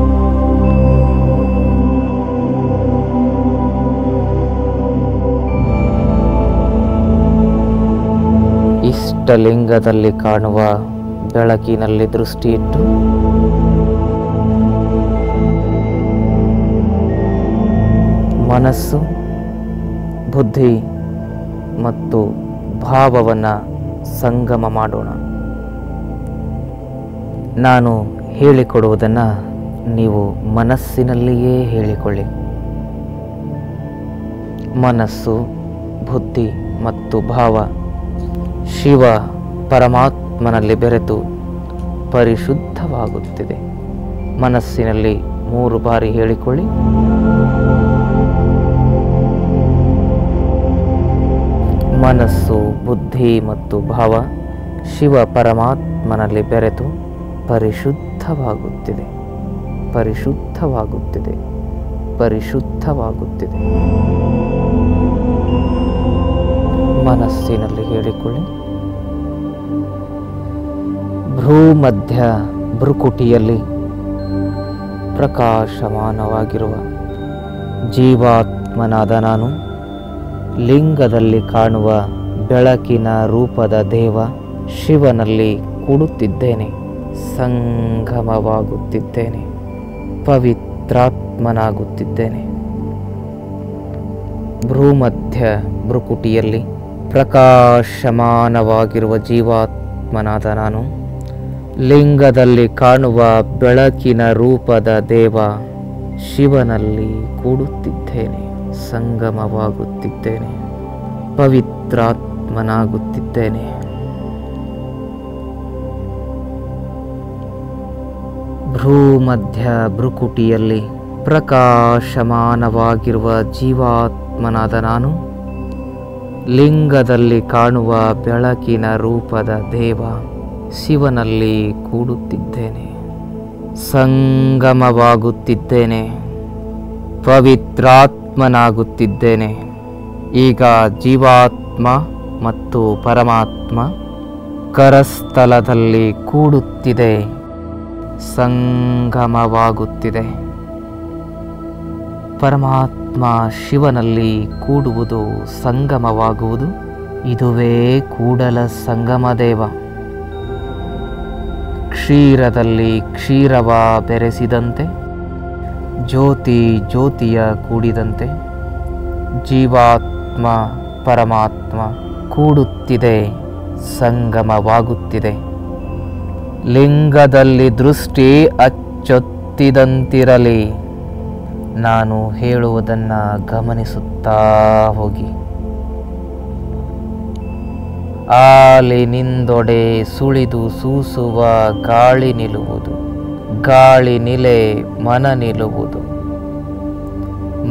ಇಷ್ಟಲಿಂಗದಲ್ಲಿ ಕಾಣುವ ಬೆಳಕಿನಲ್ಲಿ ದೃಷ್ಟಿಯಿಟ್ಟು ಮನಸ್ಸು ಬುದ್ಧಿ ಮತ್ತು ಭಾವವನ್ನು ಸಂಗಮ ಮಾಡೋಣ. ನಾನು ಹೇಳಿಕೊಡುವುದನ್ನು ನೀವು ಮನಸ್ಸಿನಲ್ಲಿಯೇ ಹೇಳಿಕೊಳ್ಳಿ. ಮನಸ್ಸು, ಬುದ್ಧಿ ಮತ್ತು ಭಾವ ಶಿವ ಪರಮಾತ್ಮನಲ್ಲಿ ಬೆರೆತು ಪರಿಶುದ್ಧವಾಗುತ್ತಿದೆ. ಮನಸ್ಸಿನಲ್ಲಿ ಮೂರು ಬಾರಿ ಹೇಳಿಕೊಳ್ಳಿ. ಮನಸ್ಸು, ಬುದ್ಧಿ ಮತ್ತು ಭಾವ ಶಿವ ಪರಮಾತ್ಮನಲ್ಲಿ ಬೆರೆತು ಪರಿಶುದ್ಧವಾಗುತ್ತಿದೆ. ಪರಿಶುದ್ಧವಾಗುತ್ತಿದೆ. ಪರಿಶುದ್ಧವಾಗುತ್ತಿದೆ. ಮನಸ್ಸಿನಲ್ಲಿ ಹೇಳಿಕೊಳ್ಳಿ. ಭ್ರೂಮಧ್ಯ ಭ್ರುಕುಟಿಯಲ್ಲಿ ಪ್ರಕಾಶಮಾನವಾಗಿರುವ ಜೀವಾತ್ಮನಾದ ನಾನು ಲಿಂಗದಲ್ಲಿ ಕಾಣುವ ಬೆಳಕಿನ ರೂಪದ ದೇವ ಶಿವನಲ್ಲಿ ಕೂಡುತ್ತಿದ್ದೇನೆ, ಸಂಗಮವಾಗುತ್ತಿದ್ದೇನೆ, ಪವಿತ್ರಾತ್ಮನಾಗುತ್ತಿದ್ದೇನೆ. ಭ್ರೂಮಧ್ಯ ಭ್ರುಕುಟಿಯಲ್ಲಿ ಪ್ರಕಾಶಮಾನವಾಗಿರುವ ಜೀವಾತ್ಮನಾದ ನಾನು, ಲಿಂಗದಲ್ಲಿ ಕಾಣುವ ಬೆಳಕಿನ ರೂಪದ ದೇವ ಶಿವನಲ್ಲಿ ಕೂಡುತ್ತಿದ್ದೇನೆ. ಸಂಗಮವಾಗುತ್ತಿದ್ದೇನೆ. ಪವಿತ್ರಾತ್ಮನಾಗುತ್ತಿದ್ದೇನೆ. ಭ್ರೂಮಧ್ಯ ಭ್ರುಕುಟಿಯಲ್ಲಿ ಪ್ರಕಾಶಮಾನವಾಗಿರುವ ಜೀವಾತ್ಮನಾದ ನಾನು, ಲಿಂಗದಲ್ಲಿ ಕಾಣುವ ಬೆಳಕಿನ ರೂಪದ ದೇವ ಶಿವನಲ್ಲಿ ಕೂಡುತ್ತಿದ್ದೇನೆ. ಸಂಗಮವಾಗುತ್ತಿದ್ದೇನೆ. ಪವಿತ್ರಾತ್ಮನಾಗುತ್ತಿದ್ದೇನೆ ಈಗ ಜೀವಾತ್ಮ ಮತ್ತು ಪರಮಾತ್ಮ ಕರಸ್ಥಲದಲ್ಲಿ ಕೂಡುತ್ತಿದೆ. ಸಂಗಮವಾಗುತ್ತಿದೆ. ಪರಮಾತ್ಮ ಶಿವನಲ್ಲಿ ಕೂಡುವುದು ಸಂಗಮವಾಗುವುದು. ಇದುವೇ ಕೂಡಲ ಸಂಗಮದೇವ ಕ್ಷೀರದಲ್ಲಿ ಕ್ಷೀರವ ಬೆರೆಸಿದಂತೆ ಜ್ಯೋತಿ ಜ್ಯೋತಿಯ ಕೂಡಿದಂತೆ ಜೀವಾತ್ಮ ಪರಮಾತ್ಮ ಕೂಡುತ್ತಿದೆ, ಸಂಗಮವಾಗುತ್ತಿದೆ. ಲಿಂಗದಲ್ಲಿ ದೃಷ್ಟಿ ಅಚ್ಚೊತ್ತಿದಂತಿರಲಿ. ನಾನು ಹೇಳುವುದನ್ನು ಗಮನಿಸುತ್ತಾ ಹೋಗಿ. ಆಲಿನಿಂದೊಡೆ ಸುಳಿದು ಸೂಸುವ ಗಾಳಿ ನಿಲ್ಲುವುದು. ಗಾಳಿ ನಿಲೆ ಮನ ನಿಲ್ಲುವುದು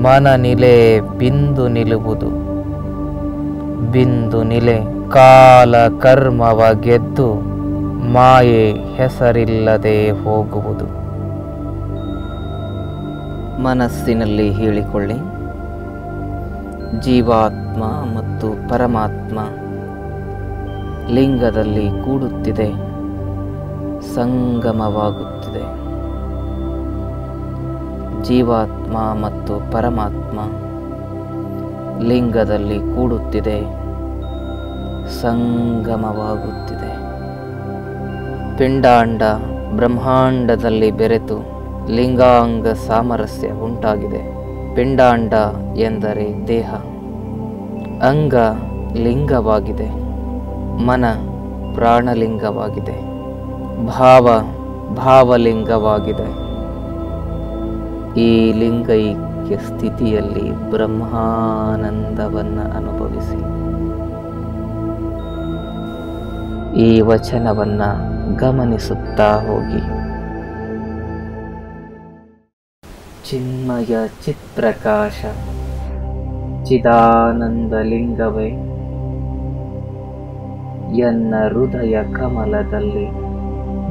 ಮನ ನಿಲೆ ಬಿಂದು ನಿಲ್ಲುವುದು ಬಿಂದು ನಿಲೆ ಕಾಲ ಕರ್ಮವ ಗೆದ್ದು ಮಾಯೆ ಹೆಸರಿಲ್ಲದೆ ಹೋಗುವುದು. ಮನಸ್ಸಿನಲ್ಲಿ ಹೇಳಿಕೊಳ್ಳಿ. ಜೀವಾತ್ಮ ಮತ್ತು ಪರಮಾತ್ಮ ಲಿಂಗದಲ್ಲಿ ಕೂಡುತ್ತಿದೆ. ಸಂಗಮವಾಗುತ್ತಿದೆ ಜೀವಾತ್ಮ ಮತ್ತು ಪರಮಾತ್ಮ ಲಿಂಗದಲ್ಲಿ ಕೂಡುತ್ತಿದೆ, ಸಂಗಮವಾಗುತ್ತಿದೆ. ಪಿಂಡಾಂಡ ಬ್ರಹ್ಮಾಂಡದಲ್ಲಿ ಬೆರೆತು ಲಿಂಗಾಂಗ ಸಾಮರಸ್ಯ ಉಂಟಾಗಿದೆ. ಪಿಂಡಾಂಡ ಎಂದರೆ ದೇಹ, ಅಂಗ ಲಿಂಗವಾಗಿದೆ, ಮನ ಪ್ರಾಣಲಿಂಗವಾಗಿದೆ, ಭಾವ ಭಾವಲಿಂಗವಾಗಿದೆ. ಈ ಲಿಂಗೈಕ್ಯ ಸ್ಥಿತಿಯಲ್ಲಿ ಬ್ರಹ್ಮಾನಂದವನ್ನು ಅನುಭವಿಸಿ. ಈ ವಚನವನ್ನು ಗಮನಿಸುತ್ತಾ ಹೋಗಿ. ಚಿನ್ಮಯ ಚಿತ್ಪ್ರಕಾಶ ಚಿದಾನಂದ ಲಿಂಗವೇ, ಎನ್ನ ಹೃದಯ ಕಮಲದಲ್ಲಿ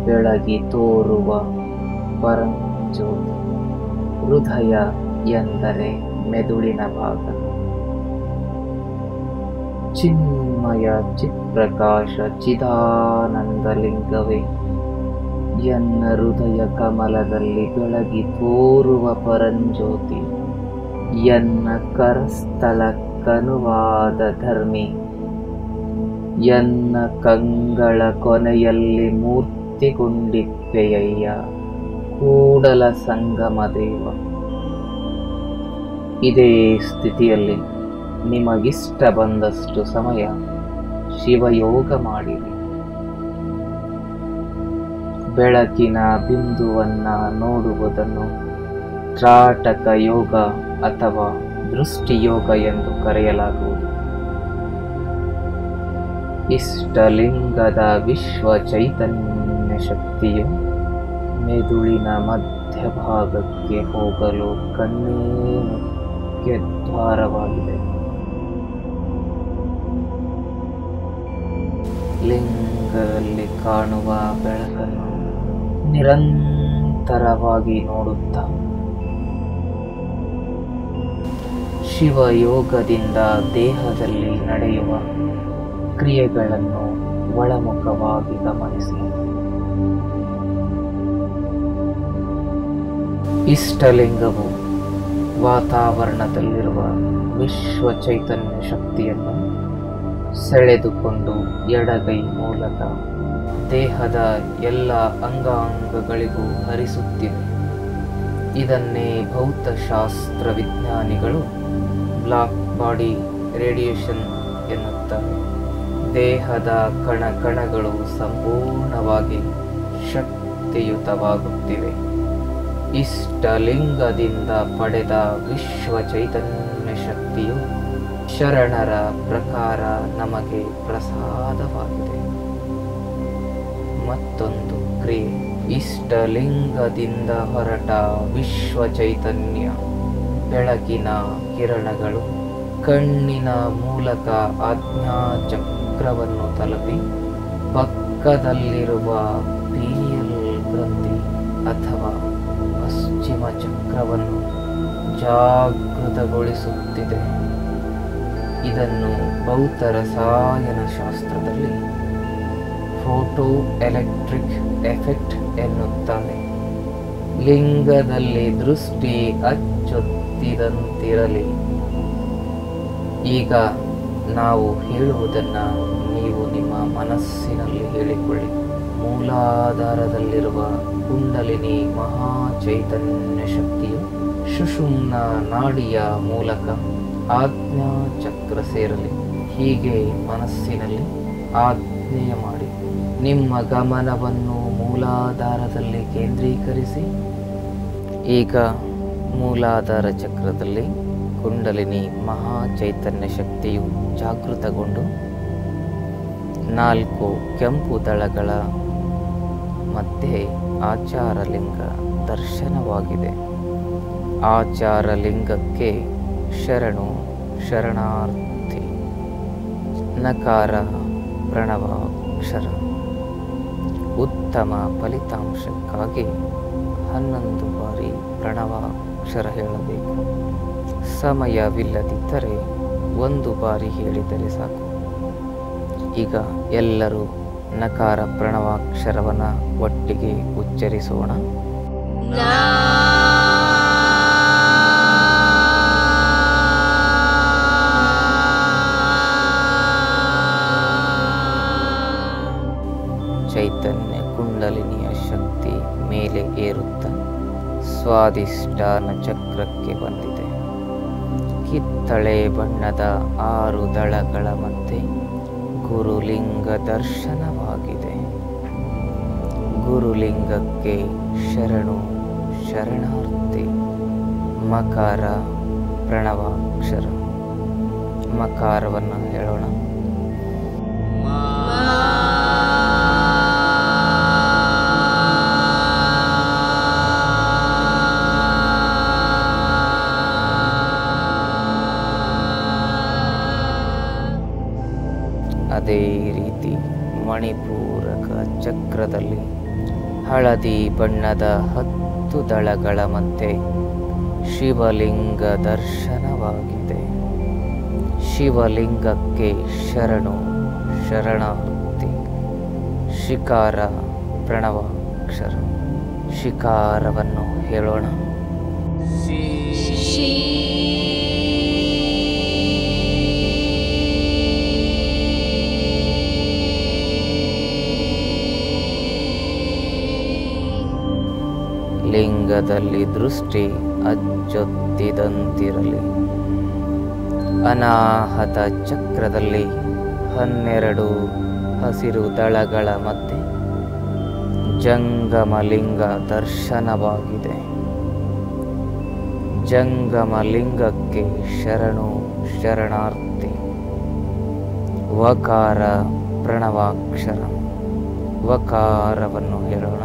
ಬೆಳಗಿ ತೋರುವ ಪರಂಜ್ಯೋತಿ. ಹೃದಯ ಎಂದರೆ ಮೆದುಳಿನ ಭಾಗ. ಚಿನ್ಮಯ ಚಿತ್ಪ್ರಕಾಶ ಚಿದಾನಂದಲಿಂಗವೇ, ಎನ್ನ ಹೃದಯ ಕಮಲದಲ್ಲಿ ಬೆಳಗಿ ತೋರುವ ಪರಂಜ್ಯೋತಿ, ಎನ್ನ ಕರಸ್ಥಳ ಕನುವಾದ ಧರ್ಮಿ, ಎನ್ನ ಕಂಗಳ ಕೊನೆಯಲ್ಲಿ ಮೂರ್ತಿಗೊಂಡಿಪ್ಪೆಯಯ್ಯ. ಕೂಡಲ ಸಂಗಮ ದೇವ ಇದೇ ಸ್ಥಿತಿಯಲ್ಲಿ ನಿಮಗಿಷ್ಟ ಬಂದಷ್ಟು ಸಮಯ ಶಿವಯೋಗ ಮಾಡಿರಿ. ಬೆಳಕಿನ ಬಿಂದುವನ್ನ ನೋಡುವುದನ್ನು ತ್ರಾಟಕ ಯೋಗ ಅಥವಾ ದೃಷ್ಟಿಯೋಗ ಎಂದು ಕರೆಯಲಾಗುವುದು. ಇಷ್ಟಲಿಂಗದ ವಿಶ್ವ ಚೈತನ್ಯ ಶಕ್ತಿಯು ಮೆದುಳಿನ ಮಧ್ಯಭಾಗಕ್ಕೆ ಹೋಗಲು ಕಣ್ಣೇ ಮುಖ್ಯ ದ್ವಾರವಾಗಿದೆ ಲಿಂಗದಲ್ಲಿ ಕಾಣುವ ಬೆಳಕನ್ನು ನಿರಂತರವಾಗಿ ನೋಡುತ್ತಾ ಶಿವಯೋಗದಿಂದ ದೇಹದಲ್ಲಿ ನಡೆಯುವ ಕ್ರಿಯೆಗಳನ್ನು ಒಳಮುಖವಾಗಿ ಗಮನಿಸಿ. ಇಷ್ಟಲಿಂಗವು ವಾತಾವರಣದಲ್ಲಿರುವ ವಿಶ್ವ ಚೈತನ್ಯ ಶಕ್ತಿಯನ್ನು ಸೆಳೆದುಕೊಂಡು ಎಡಗೈ ಮೂಲಕ ದೇಹದ ಎಲ್ಲ ಅಂಗಾಂಗಗಳಿಗೂ ಹರಿಸುತ್ತಿದೆ. ಇದನ್ನೇ ಭೌತಶಾಸ್ತ್ರ ವಿಜ್ಞಾನಿಗಳು ಬ್ಲಾಕ್ ಬಾಡಿ ರೇಡಿಯೇಷನ್ ಎನ್ನುತ್ತಾರೆ. ದೇಹದ ಕಣ ಕಣಗಳು ಸಂಪೂರ್ಣವಾಗಿ ಶಕ್ತಿಯುತವಾಗುತ್ತಿವೆ. ಇಷ್ಟಲಿಂಗದಿಂದ ಪಡೆದ ವಿಶ್ವ ಚೈತನ್ಯ ಶಕ್ತಿಯು ಶರಣರ ಪ್ರಕಾರ ನಮಗೆ ಪ್ರಸಾದವಾಗಿದೆ. ಮತ್ತೊಂದು ಕ್ರಿಯೆ. ಇಷ್ಟಲಿಂಗದಿಂದ ಹೊರಟ ವಿಶ್ವ ಚೈತನ್ಯ. ಬೆಳಕಿನ ಕಿರಣಗಳು ಕಣ್ಣಿನ ಮೂಲಕ ಆಜ್ಞಾ ಚಕ್ರವನ್ನು ತಲುಪಿ ಪಕ್ಕದಲ್ಲಿರುವ ಪಿಎಲ್ ಗ್ರಂಥಿ ಅಥವಾ ಪಶ್ಚಿಮ ಚಕ್ರವನ್ನು ಜಾಗೃತಗೊಳಿಸುತ್ತಿದೆ. ಇದನ್ನು ಭೌತ ರಸಾಯನ ಶಾಸ್ತ್ರದಲ್ಲಿ ಫೋಟೋ ಎಲೆಕ್ಟ್ರಿಕ್ ಎಫೆಕ್ಟ್ ಎನ್ನುತ್ತಾರೆ. ಲಿಂಗದಲ್ಲಿ ದೃಷ್ಟಿ ಅಚ್ಚೊತ್ತಿದಂತಿರಲಿ. ಈಗ ನಾವು ಹೇಳುವುದನ್ನು ನೀವು ನಿಮ್ಮ ಮನಸ್ಸಿನಲ್ಲಿ ಹೇಳಿಕೊಳ್ಳಿ. ಮೂಲಾಧಾರದಲ್ಲಿರುವ ಕುಂಡಲಿನಿ ಮಹಾ ಚೈತನ್ಯ ಶಕ್ತಿಯು ಶುಶುಮ್ನ ನಾಡಿಯ ಮೂಲಕ ಆಜ್ಞಾ ಚಕ್ರ ಸೇರಲಿ. ಹೀಗೆ ಮನಸ್ಸಿನಲ್ಲಿ ಆಜ್ಞೆಯ ಮಾಡಿ ನಿಮ್ಮ ಗಮನವನ್ನು ಮೂಲಾಧಾರದಲ್ಲಿ ಕೇಂದ್ರೀಕರಿಸಿ. ಈಗ ಮೂಲಾಧಾರ ಚಕ್ರದಲ್ಲಿ ಕುಂಡಲಿನಿ ಮಹಾ ಚೈತನ್ಯ ಶಕ್ತಿಯು ಜಾಗೃತಗೊಂಡು ನಾಲ್ಕು ಕೆಂಪು ದಳಗಳ ಮಧ್ಯೆ ಆಚಾರಲಿಂಗ ದರ್ಶನವಾಗಿದೆ. ಆಚಾರಲಿಂಗಕ್ಕೆ ಶರಣು ಶರಣಾರ್ಥಿ. ನಕಾರ ಪ್ರಣವಾಕ್ಷರ. ಉತ್ತಮ ಫಲಿತಾಂಶಕ್ಕಾಗಿ ಹನ್ನೊಂದು ಬಾರಿ ಪ್ರಣವಾಕ್ಷರ ಹೇಳಬೇಕು. ಸಮಯವಿಲ್ಲದಿದ್ದರೆ ಒಂದು ಬಾರಿ ಹೇಳಿದರೆ ಸಾಕು. ಈಗ ಎಲ್ಲರೂ ನಕಾರ ಪ್ರಣವಾಕ್ಷರವನ್ನು ಒಟ್ಟಿಗೆ ಉಚ್ಚರಿಸೋಣ. ಚೈತನ್ಯ ಕುಂಡಲಿನಿಯ ಶಕ್ತಿ ಮೇಲೆ ಏರುತ್ತ ಸ್ವಾದಿಷ್ಟಾನ ಚಕ್ರಕ್ಕೆ ಬಂದಿದೆ. ಕಿತ್ತಳೆ ಬಣ್ಣದ ಆರು ದಳಗಳ ಮಧ್ಯೆ ಗುರುಲಿಂಗ ದರ್ಶನವಾಗಿದೆ ಗುರುಲಿಂಗಕ್ಕೆ ಶರಣು ಶರಣಾರ್ಥಿ ಮಕಾರ ಪ್ರಣವಾಕ್ಷರ. ಮಕಾರವನ್ನು ಚಕ್ರದಲ್ಲಿ ಹಳದಿ ಬಣ್ಣದ ಹತ್ತು ದಳಗಳ ಮಧ್ಯೆ ಶಿವಲಿಂಗ ದರ್ಶನವಾಗಿದೆ. ಶಿವಲಿಂಗಕ್ಕೆ ಶರಣು ಶರಣಾರ್ಥಿ ಶಿಕಾರ ಪ್ರಣವಾಕ್ಷರ ಶಿಕಾರವನ್ನು ಹೇಳೋಣ. ಲಿಂಗದಲ್ಲಿ ದೃಷ್ಟಿ ಅಚ್ಚೊತ್ತಿದಂತಿರಲಿ. ಅನಾಹತ ಚಕ್ರದಲ್ಲಿ ಹನ್ನೆರಡು ಹಸಿರು ದಳಗಳ ಮಧ್ಯೆ ಜಂಗಮ ಲಿಂಗ ದರ್ಶನವಾಗಿದೆ. ಜಂಗಮ ಲಿಂಗಕ್ಕೆ ಶರಣು ಶರಣಾರ್ಥಿ. ವಕಾರ ಪ್ರಣವಾಕ್ಷರ. ವಕಾರವನ್ನು ಹೇಳೋಣ.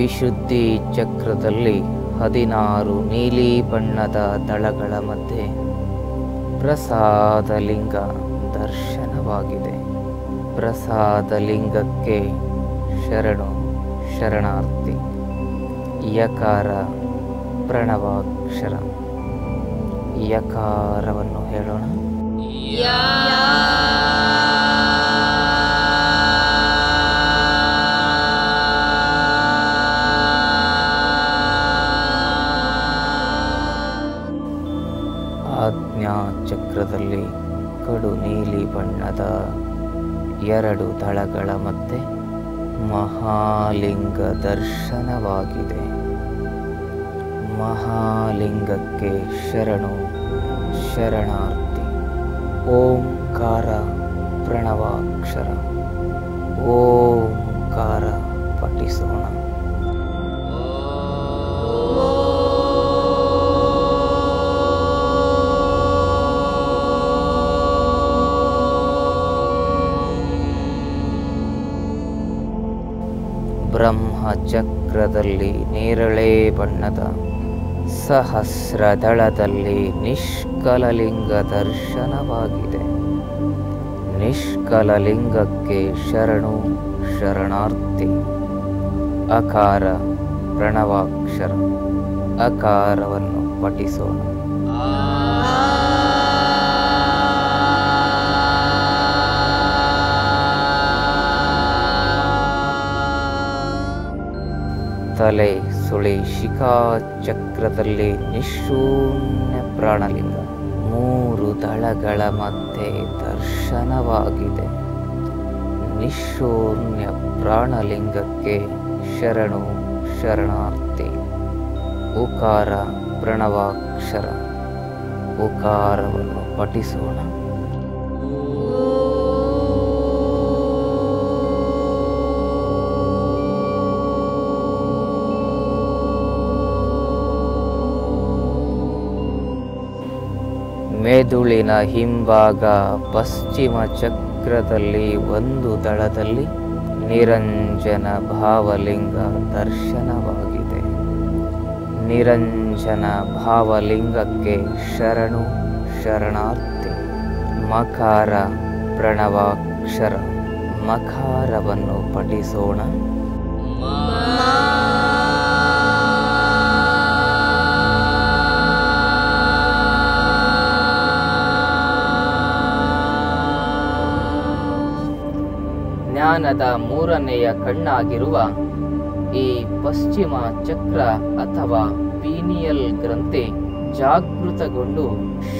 ವಿಶುದ್ಧಿ ಚಕ್ರದಲ್ಲಿ ಹದಿನಾರು ನೀಲಿ ಬಣ್ಣದ ದಳಗಳ ಮಧ್ಯೆ ಪ್ರಸಾದ ಲಿಂಗ ದರ್ಶನವಾಗಿದೆ. ಪ್ರಸಾದ ಲಿಂಗಕ್ಕೆ ಶರಣು, ಶರಣಾರ್ಥಿ, ಯಕಾರ, ಪ್ರಣವಾಕ್ಷರ. ಯಕಾರವನ್ನು ಹೇಳೋಣ. ಕಡು ನೀಲಿ ಬಣ್ಣದ ಎರಡು ದಳಗಳ ಮತ್ತೆ ಮಹಾಲಿಂಗ ದರ್ಶನವಾಗಿದೆ. ಮಹಾಲಿಂಗಕ್ಕೆ ಶರಣು ಶರಣಾರ್ಥಿ. ಓಂಕಾರ ಪ್ರಣವಾಕ್ಷರ. ಓಂಕಾರ ಬ್ರಹ್ಮಚಕ್ರದಲ್ಲಿ ನೇರಳೆ ಬಣ್ಣದ ಸಹಸ್ರ ದಳದಲ್ಲಿ ನಿಷ್ಕಲಲಿಂಗ ದರ್ಶನವಾಗಿದೆ. ನಿಷ್ಕಲಲಿಂಗಕ್ಕೆ ಶರಣು ಶರಣಾರ್ಥಿ ಅಕಾರ ಪ್ರಣವಾಕ್ಷರ ಅಕಾರವನ್ನು ಪಠಿಸೋಣ. ತಲೆ ಸುಳಿ ಶಿಖಾ ಚಕ್ರದಲ್ಲಿ ನಿಶೂನ್ಯ ಪ್ರಾಣಲಿಂಗ. ಮೂರು ದಳಗಳ ಮಧ್ಯೆ ದರ್ಶನವಾಗಿದೆ. ನಿಶೂನ್ಯ ಪ್ರಾಣಲಿಂಗಕ್ಕೆ ಶರಣು ಶರಣಾರ್ಥಿ. ಉಕಾರ ಪ್ರಣವಾಕ್ಷರ. ಉಕಾರವನ್ನು ಪಠಿಸೋಣ. ಮೆದುಳಿನ ಹಿಂಭಾಗ ಪಶ್ಚಿಮ ಚಕ್ರದಲ್ಲಿ ಒಂದು ದಳದಲ್ಲಿ ನಿರಂಜನ ಭಾವಲಿಂಗ ದರ್ಶನವಾಗಿದೆ. ನಿರಂಜನ ಭಾವಲಿಂಗಕ್ಕೆ ಶರಣು, ಶರಣಾರ್ಥಿ, ಮಕಾರ, ಪ್ರಣವಾಕ್ಷರ, ಮಕಾರವನ್ನು ಪಠಿಸೋಣ. ಜ್ಞಾನದ ಮೂರನೆಯ ಕಣ್ಣಾಗಿರುವ ಈ ಪಶ್ಚಿಮ ಚಕ್ರ ಅಥವಾ ಪೀನಿಯಲ್ ಗ್ರಂಥಿ ಜಾಗೃತಗೊಂಡು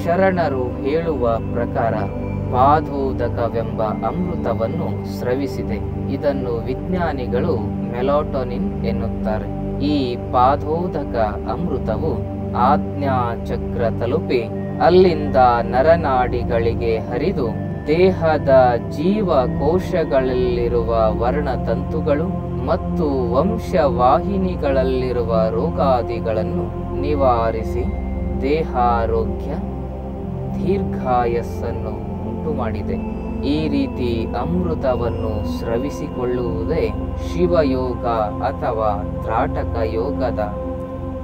ಶರಣರು ಹೇಳುವ ಪ್ರಕಾರ ಪಾದೋದಕವೆಂಬ ಅಮೃತವನ್ನು ಸ್ರವಿಸಿದೆ. ಇದನ್ನು ವಿಜ್ಞಾನಿಗಳು ಮೆಲೋಟೋನಿನ್ ಎನ್ನುತ್ತಾರೆ. ಈ ಪಾದೋದಕ ಅಮೃತವು ಆಜ್ಞಾ ಚಕ್ರ ತಲುಪಿ ಅಲ್ಲಿಂದ ನರನಾಡಿಗಳಿಗೆ ಹರಿದು ದೇಹದ ಜೀವ ಕೋಶಗಳಲ್ಲಿರುವ ವರ್ಣತಂತುಗಳು ಮತ್ತು ವಂಶವಾಹಿನಿಗಳಲ್ಲಿರುವ ರೋಗಾದಿಗಳನ್ನು ನಿವಾರಿಸಿ ದೇಹಾರೋಗ್ಯ ದೀರ್ಘಾಯಸ್ಸನ್ನು ಉಂಟು ಮಾಡಿದೆ ಈ ರೀತಿ ಅಮೃತವನ್ನು ಸ್ರವಿಸಿಕೊಳ್ಳುವುದೇ ಶಿವಯೋಗ ಅಥವಾ ತ್ರಾಟಕ ಯೋಗದ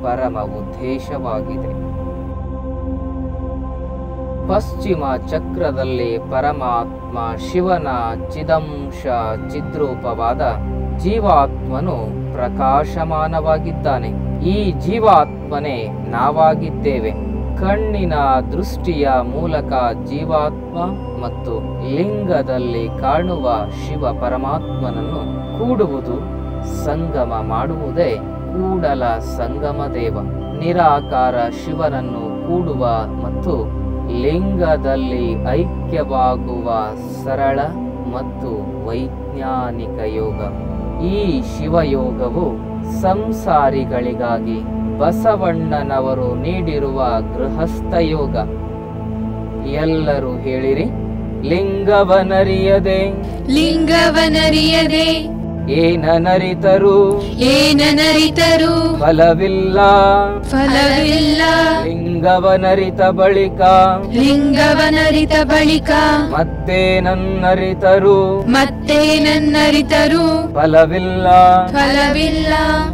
ಪರಮ ಉದ್ದೇಶವಾಗಿದೆ. ಪಶ್ಚಿಮ ಚಕ್ರದಲ್ಲಿ ಪರಮಾತ್ಮ ಶಿವನ ಚಿದಂಶ ಚಿದ್ರೂಪವಾದ ಜೀವಾತ್ಮನು ಪ್ರಕಾಶಮಾನವಾಗಿದ್ದಾನೆ. ಈ ಜೀವಾತ್ಮನೇ ನಾವಾಗಿದ್ದೇವೆ. ಕಣ್ಣಿನ ದೃಷ್ಟಿಯ ಮೂಲಕ ಜೀವಾತ್ಮ ಮತ್ತು ಲಿಂಗದಲ್ಲಿ ಕಾಣುವ ಶಿವ ಪರಮಾತ್ಮನನ್ನು ಕೂಡುವುದು ಸಂಗಮ ಮಾಡುವುದೇ ಕೂಡಲ ಸಂಗಮ ದೇವ. ನಿರಾಕಾರ ಶಿವನನ್ನು ಕೂಡುವ ಮತ್ತು ಲಿಂಗದಲ್ಲಿ ಐಕ್ಯವಾಗುವ ಸರಳ ಮತ್ತು ವೈಜ್ಞಾನಿಕ ಯೋಗ. ಈ ಶಿವಯೋಗವು ಸಂಸಾರಿಗಳಿಗಾಗಿ ಬಸವಣ್ಣನವರು ನೀಡಿರುವ ಗೃಹಸ್ಥ ಯೋಗ. ಎಲ್ಲರೂ ಹೇಳಿರಿ, ಲಿಂಗವನರಿಯದೆ. ಲಿಂಗವನರಿಯದೆ. ಏನನರಿತರು ಏನನರಿತರು ಫಲವಿಲ್ಲ. ಫಲವಿಲ್ಲ. ಲಿಂಗವನರಿತ ಬಳಿಕ. ಲಿಂಗವನರಿತ ಬಳಿಕ. ಮತ್ತೆ ನನ್ನರಿತರು ಮತ್ತೆ ನನ್ನರಿತರು ಫಲವಿಲ್ಲ. ಫಲವಿಲ್ಲ.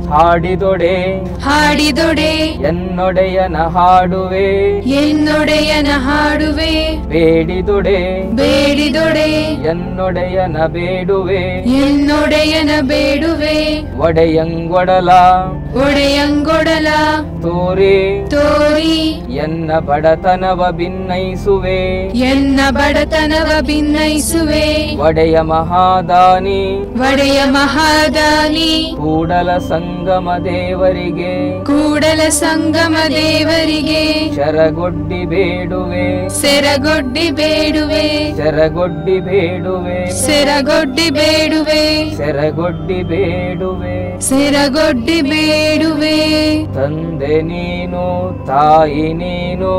ಹಾಡಿದೊಡೆ. ಹಾಡಿದೊಡೆ. ಎನ್ನೊಡೆಯನ ಹಾಡುವೆ. ಎನ್ನೊಡೆಯನ ಹಾಡುವೆ. ಬೇಡಿದೊಡೆ. ಬೇಡಿದೊಡೆ. ಎನ್ನೊಡೆಯನ ಬೇಡುವೆ. ಎನ್ನೊಡೆಯನ ಒಡೆಯನ ಬೇಡುವೆ. ಒಡೆಯಂಗೊಡಲ. ಒಡೆಯಂಗೊಡಲ. ತೋರಿ. ತೋರಿ. ಎನ್ನ ಬಡತನವ ಭಿನ್ನೈಸುವೆ ಎನ್ನ ಬಡತನವ ಭಿನ್ನೈಸುವೆ ಒಡೆಯ ಮಹಾದಾನಿ. ಒಡೆಯ ಮಹಾದಾನಿ. ಕೂಡಲ ಸಂಗಮ ದೇವರಿಗೆ. ಕೂಡಲ ಸಂಗಮ ದೇವರಿಗೆ. ಶರಗೊಡ್ಡಿ ಬೇಡುವೆ. ಸೆರಗೊಡ್ಡಿ ಬೇಡುವೆ. ಶರಗೊಡ್ಡಿ ಬೇಡುವೆ. ಸೆರಗೊಡ್ಡಿ ಬೇಡುವೆ. ಶರಗೊಡ್ಡಿ ಬೇಡುವೆ. ಸೆರಗೊಡ್ಡಿ ಬೇಡುವೆ. ತಂದೆ ನೀನು ತಾಯಿ ನೀನು.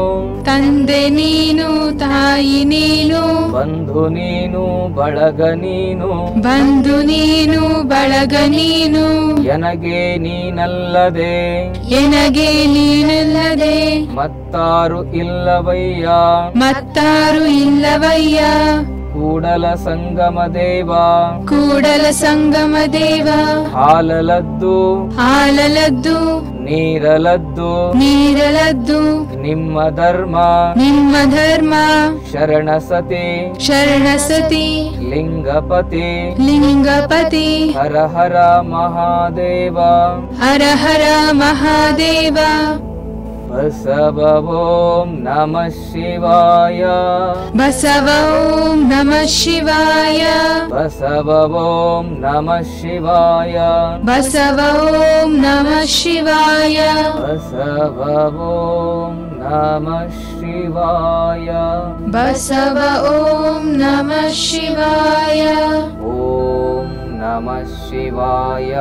ತಂದೆ ನೀನು ತಾಯಿ ನೀನು. ಬಂಧು ನೀನು ಬಳಗ ನೀನು. ಬಂಧು ನೀನು ಬಳಗ ನೀನು. ಎನಗೆ ನೀನಲ್ಲದೆ. ಎನಗೆ ನೀನಲ್ಲದೆ. ಮತ್ತಾರು ಇಲ್ಲವಯ್ಯ. ಮತ್ತಾರು ಇಲ್ಲವಯ್ಯ. ಕೂಡಲ ಸಂಗಮ ದೇವ. ಕೂಡಲ ಸಂಗಮ ದೇವ. ಹಾಲಲದ್ದು. ಹಾಲಲದ್ದು. ನೀರಲದ್ದು. ನೀರಲದ್ದು. ನಿಮ್ಮ ಧರ್ಮ. ನಿಮ್ಮ ಧರ್ಮ. ಶರಣ ಸತಿ. ಶರಣಸತಿ ಲಿಂಗಪತಿ. ಲಿಂಗಪತಿ. ಹರ ಹರ ಮಹಾದೇವ. ಹರ ಹರ ಮಹಾದೇವ. बसव ॐ नमः शिवाय। बसव ॐ नमः शिवाय। बसव ॐ नम शिवाय। बसव ॐ नम शिवाय। बसव ॐ नम शिवाय। बसव ॐ नमः शिवाय। ॐ नमः शिवाय।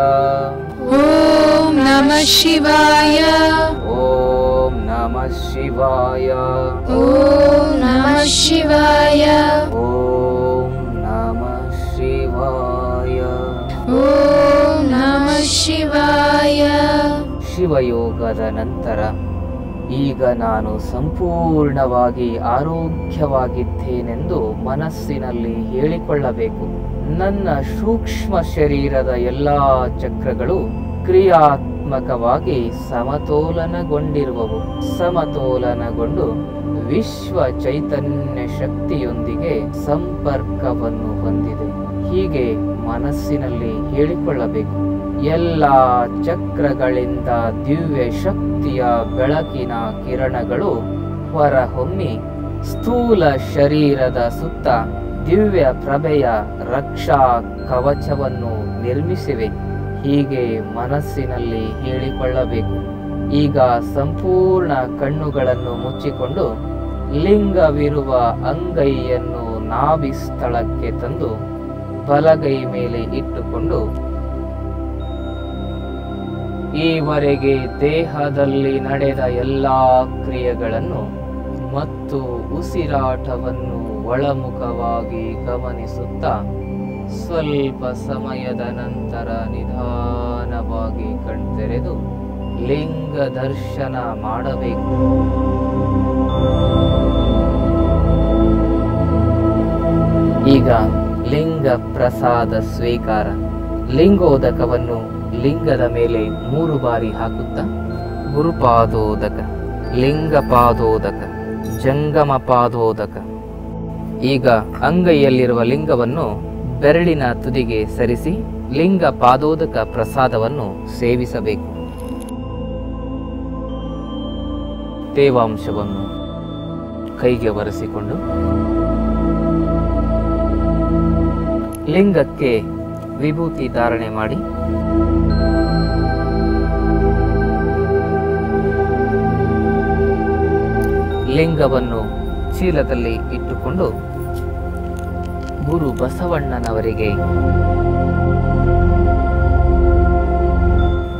ॐ नमः शिवाय। ॐ नमः शिवाय। ॐ नमः शिवाय। ॐ नमः शिवाय। ॐ नमः शिवाय। शियोगदनन्तर ಈಗ ನಾನು ಸಂಪೂರ್ಣವಾಗಿ ಆರೋಗ್ಯವಾಗಿದ್ದೇನೆಂದು ಮನಸ್ಸಿನಲ್ಲಿ ಹೇಳಿಕೊಳ್ಳಬೇಕು. ನನ್ನ ಸೂಕ್ಷ್ಮ ಶರೀರದ ಎಲ್ಲ ಚಕ್ರಗಳು ಕ್ರಿಯಾತ್ಮಕವಾಗಿ ಸಮತೋಲನಗೊಂಡಿರುವವು. ಸಮತೋಲನಗೊಂಡು ವಿಶ್ವ ಚೈತನ್ಯ ಶಕ್ತಿಯೊಂದಿಗೆ ಸಂಪರ್ಕವನ್ನು ಹೊಂದಿದೆ. ಹೀಗೆ ಮನಸ್ಸಿನಲ್ಲಿ ಹೇಳಿಕೊಳ್ಳಬೇಕು. ಎಲ್ಲ ಚಕ್ರಗಳಿಂದ ದಿವ್ಯ ಶಕ್ತಿಯ ಬೆಳಕಿನ ಕಿರಣಗಳು ಹೊರಹೊಮ್ಮಿ ಸ್ಥೂಲ ಶರೀರದ ಸುತ್ತ ದಿವ್ಯ ಪ್ರಭೆಯ ರಕ್ಷಾ ಕವಚವನ್ನು ನಿರ್ಮಿಸಿವೆ. ಹೀಗೆ ಮನಸ್ಸಿನಲ್ಲಿ ಹೇಳಿಕೊಳ್ಳಬೇಕು. ಈಗ ಸಂಪೂರ್ಣ ಕಣ್ಣುಗಳನ್ನು ಮುಚ್ಚಿಕೊಂಡು ಲಿಂಗವಿರುವ ಅಂಗೈಯನ್ನು ನಾಭಿ ಸ್ಥಳಕ್ಕೆ ತಂದು ಬಲಗೈ ಮೇಲೆ ಇಟ್ಟುಕೊಂಡು ಈವರೆಗೆ ದೇಹದಲ್ಲಿ ನಡೆದ ಎಲ್ಲ ಕ್ರಿಯೆಗಳನ್ನು ಮತ್ತು ಉಸಿರಾಟವನ್ನು ಒಳಮುಖವಾಗಿ ಗಮನಿಸುತ್ತಾ ಸ್ವಲ್ಪ ಸಮಯದ ನಂತರ ನಿಧಾನವಾಗಿ ಕಣ್ತೆರೆದು ಲಿಂಗ ದರ್ಶನ ಮಾಡಬೇಕು. ಈಗ ಲಿಂಗ ಪ್ರಸಾದ ಸ್ವೀಕಾರ. ಲಿಂಗೋದಕವನ್ನು ಲಿಂಗದ ಮೇಲೆ ಮೂರು ಬಾರಿ ಹಾಕುತ್ತಾ ಗುರುಪಾದೋದಕ ಲಿಂಗ ಪಾದೋದಕ ಜಂಗಮ ಪಾದೋದಕ ಈಗ ಅಂಗೈಯಲ್ಲಿರುವ ಲಿಂಗವನ್ನು ಬೆರಳಿನ ತುದಿಗೆ ಸರಿಸಿ ಲಿಂಗ ಪಾದೋದಕ ಪ್ರಸಾದವನ್ನು ಸೇವಿಸಬೇಕು. ತೇವಾಂಶವನ್ನು ಕೈಗೆ ಒರೆಸಿಕೊಂಡು ಲಿಂಗಕ್ಕೆ ವಿಭೂತಿ ಧಾರಣೆ ಮಾಡಿ ಲಿಂಗವನ್ನು ಚೀಲದಲ್ಲಿ ಇಟ್ಟುಕೊಂಡು ಗುರು ಬಸವಣ್ಣನವರಿಗೆ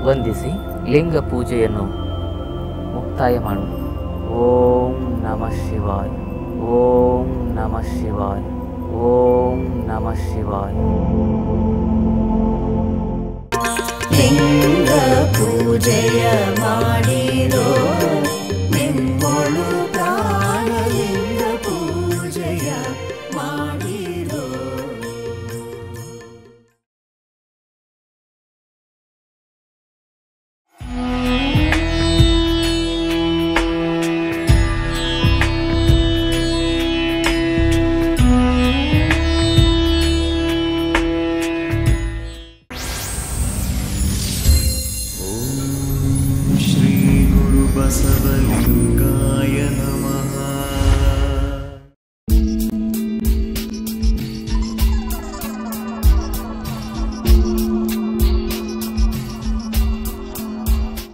ವಂದಿಸಿ ಲಿಂಗ ಪೂಜೆಯನ್ನು ಮುಕ್ತಾಯ ಮಾಡುವುದು ಓಂ ನಮಃ ಶಿವಾಯ. ಓಂ ನಮಃ ಶಿವಾಯ. ಓಂ ನಮಃ ಶಿವಾಯ. ಲಿಂಗ ಪೂಜೆಯ ಮಾಡಿರೋ ನಿಮ್ಮೊಳು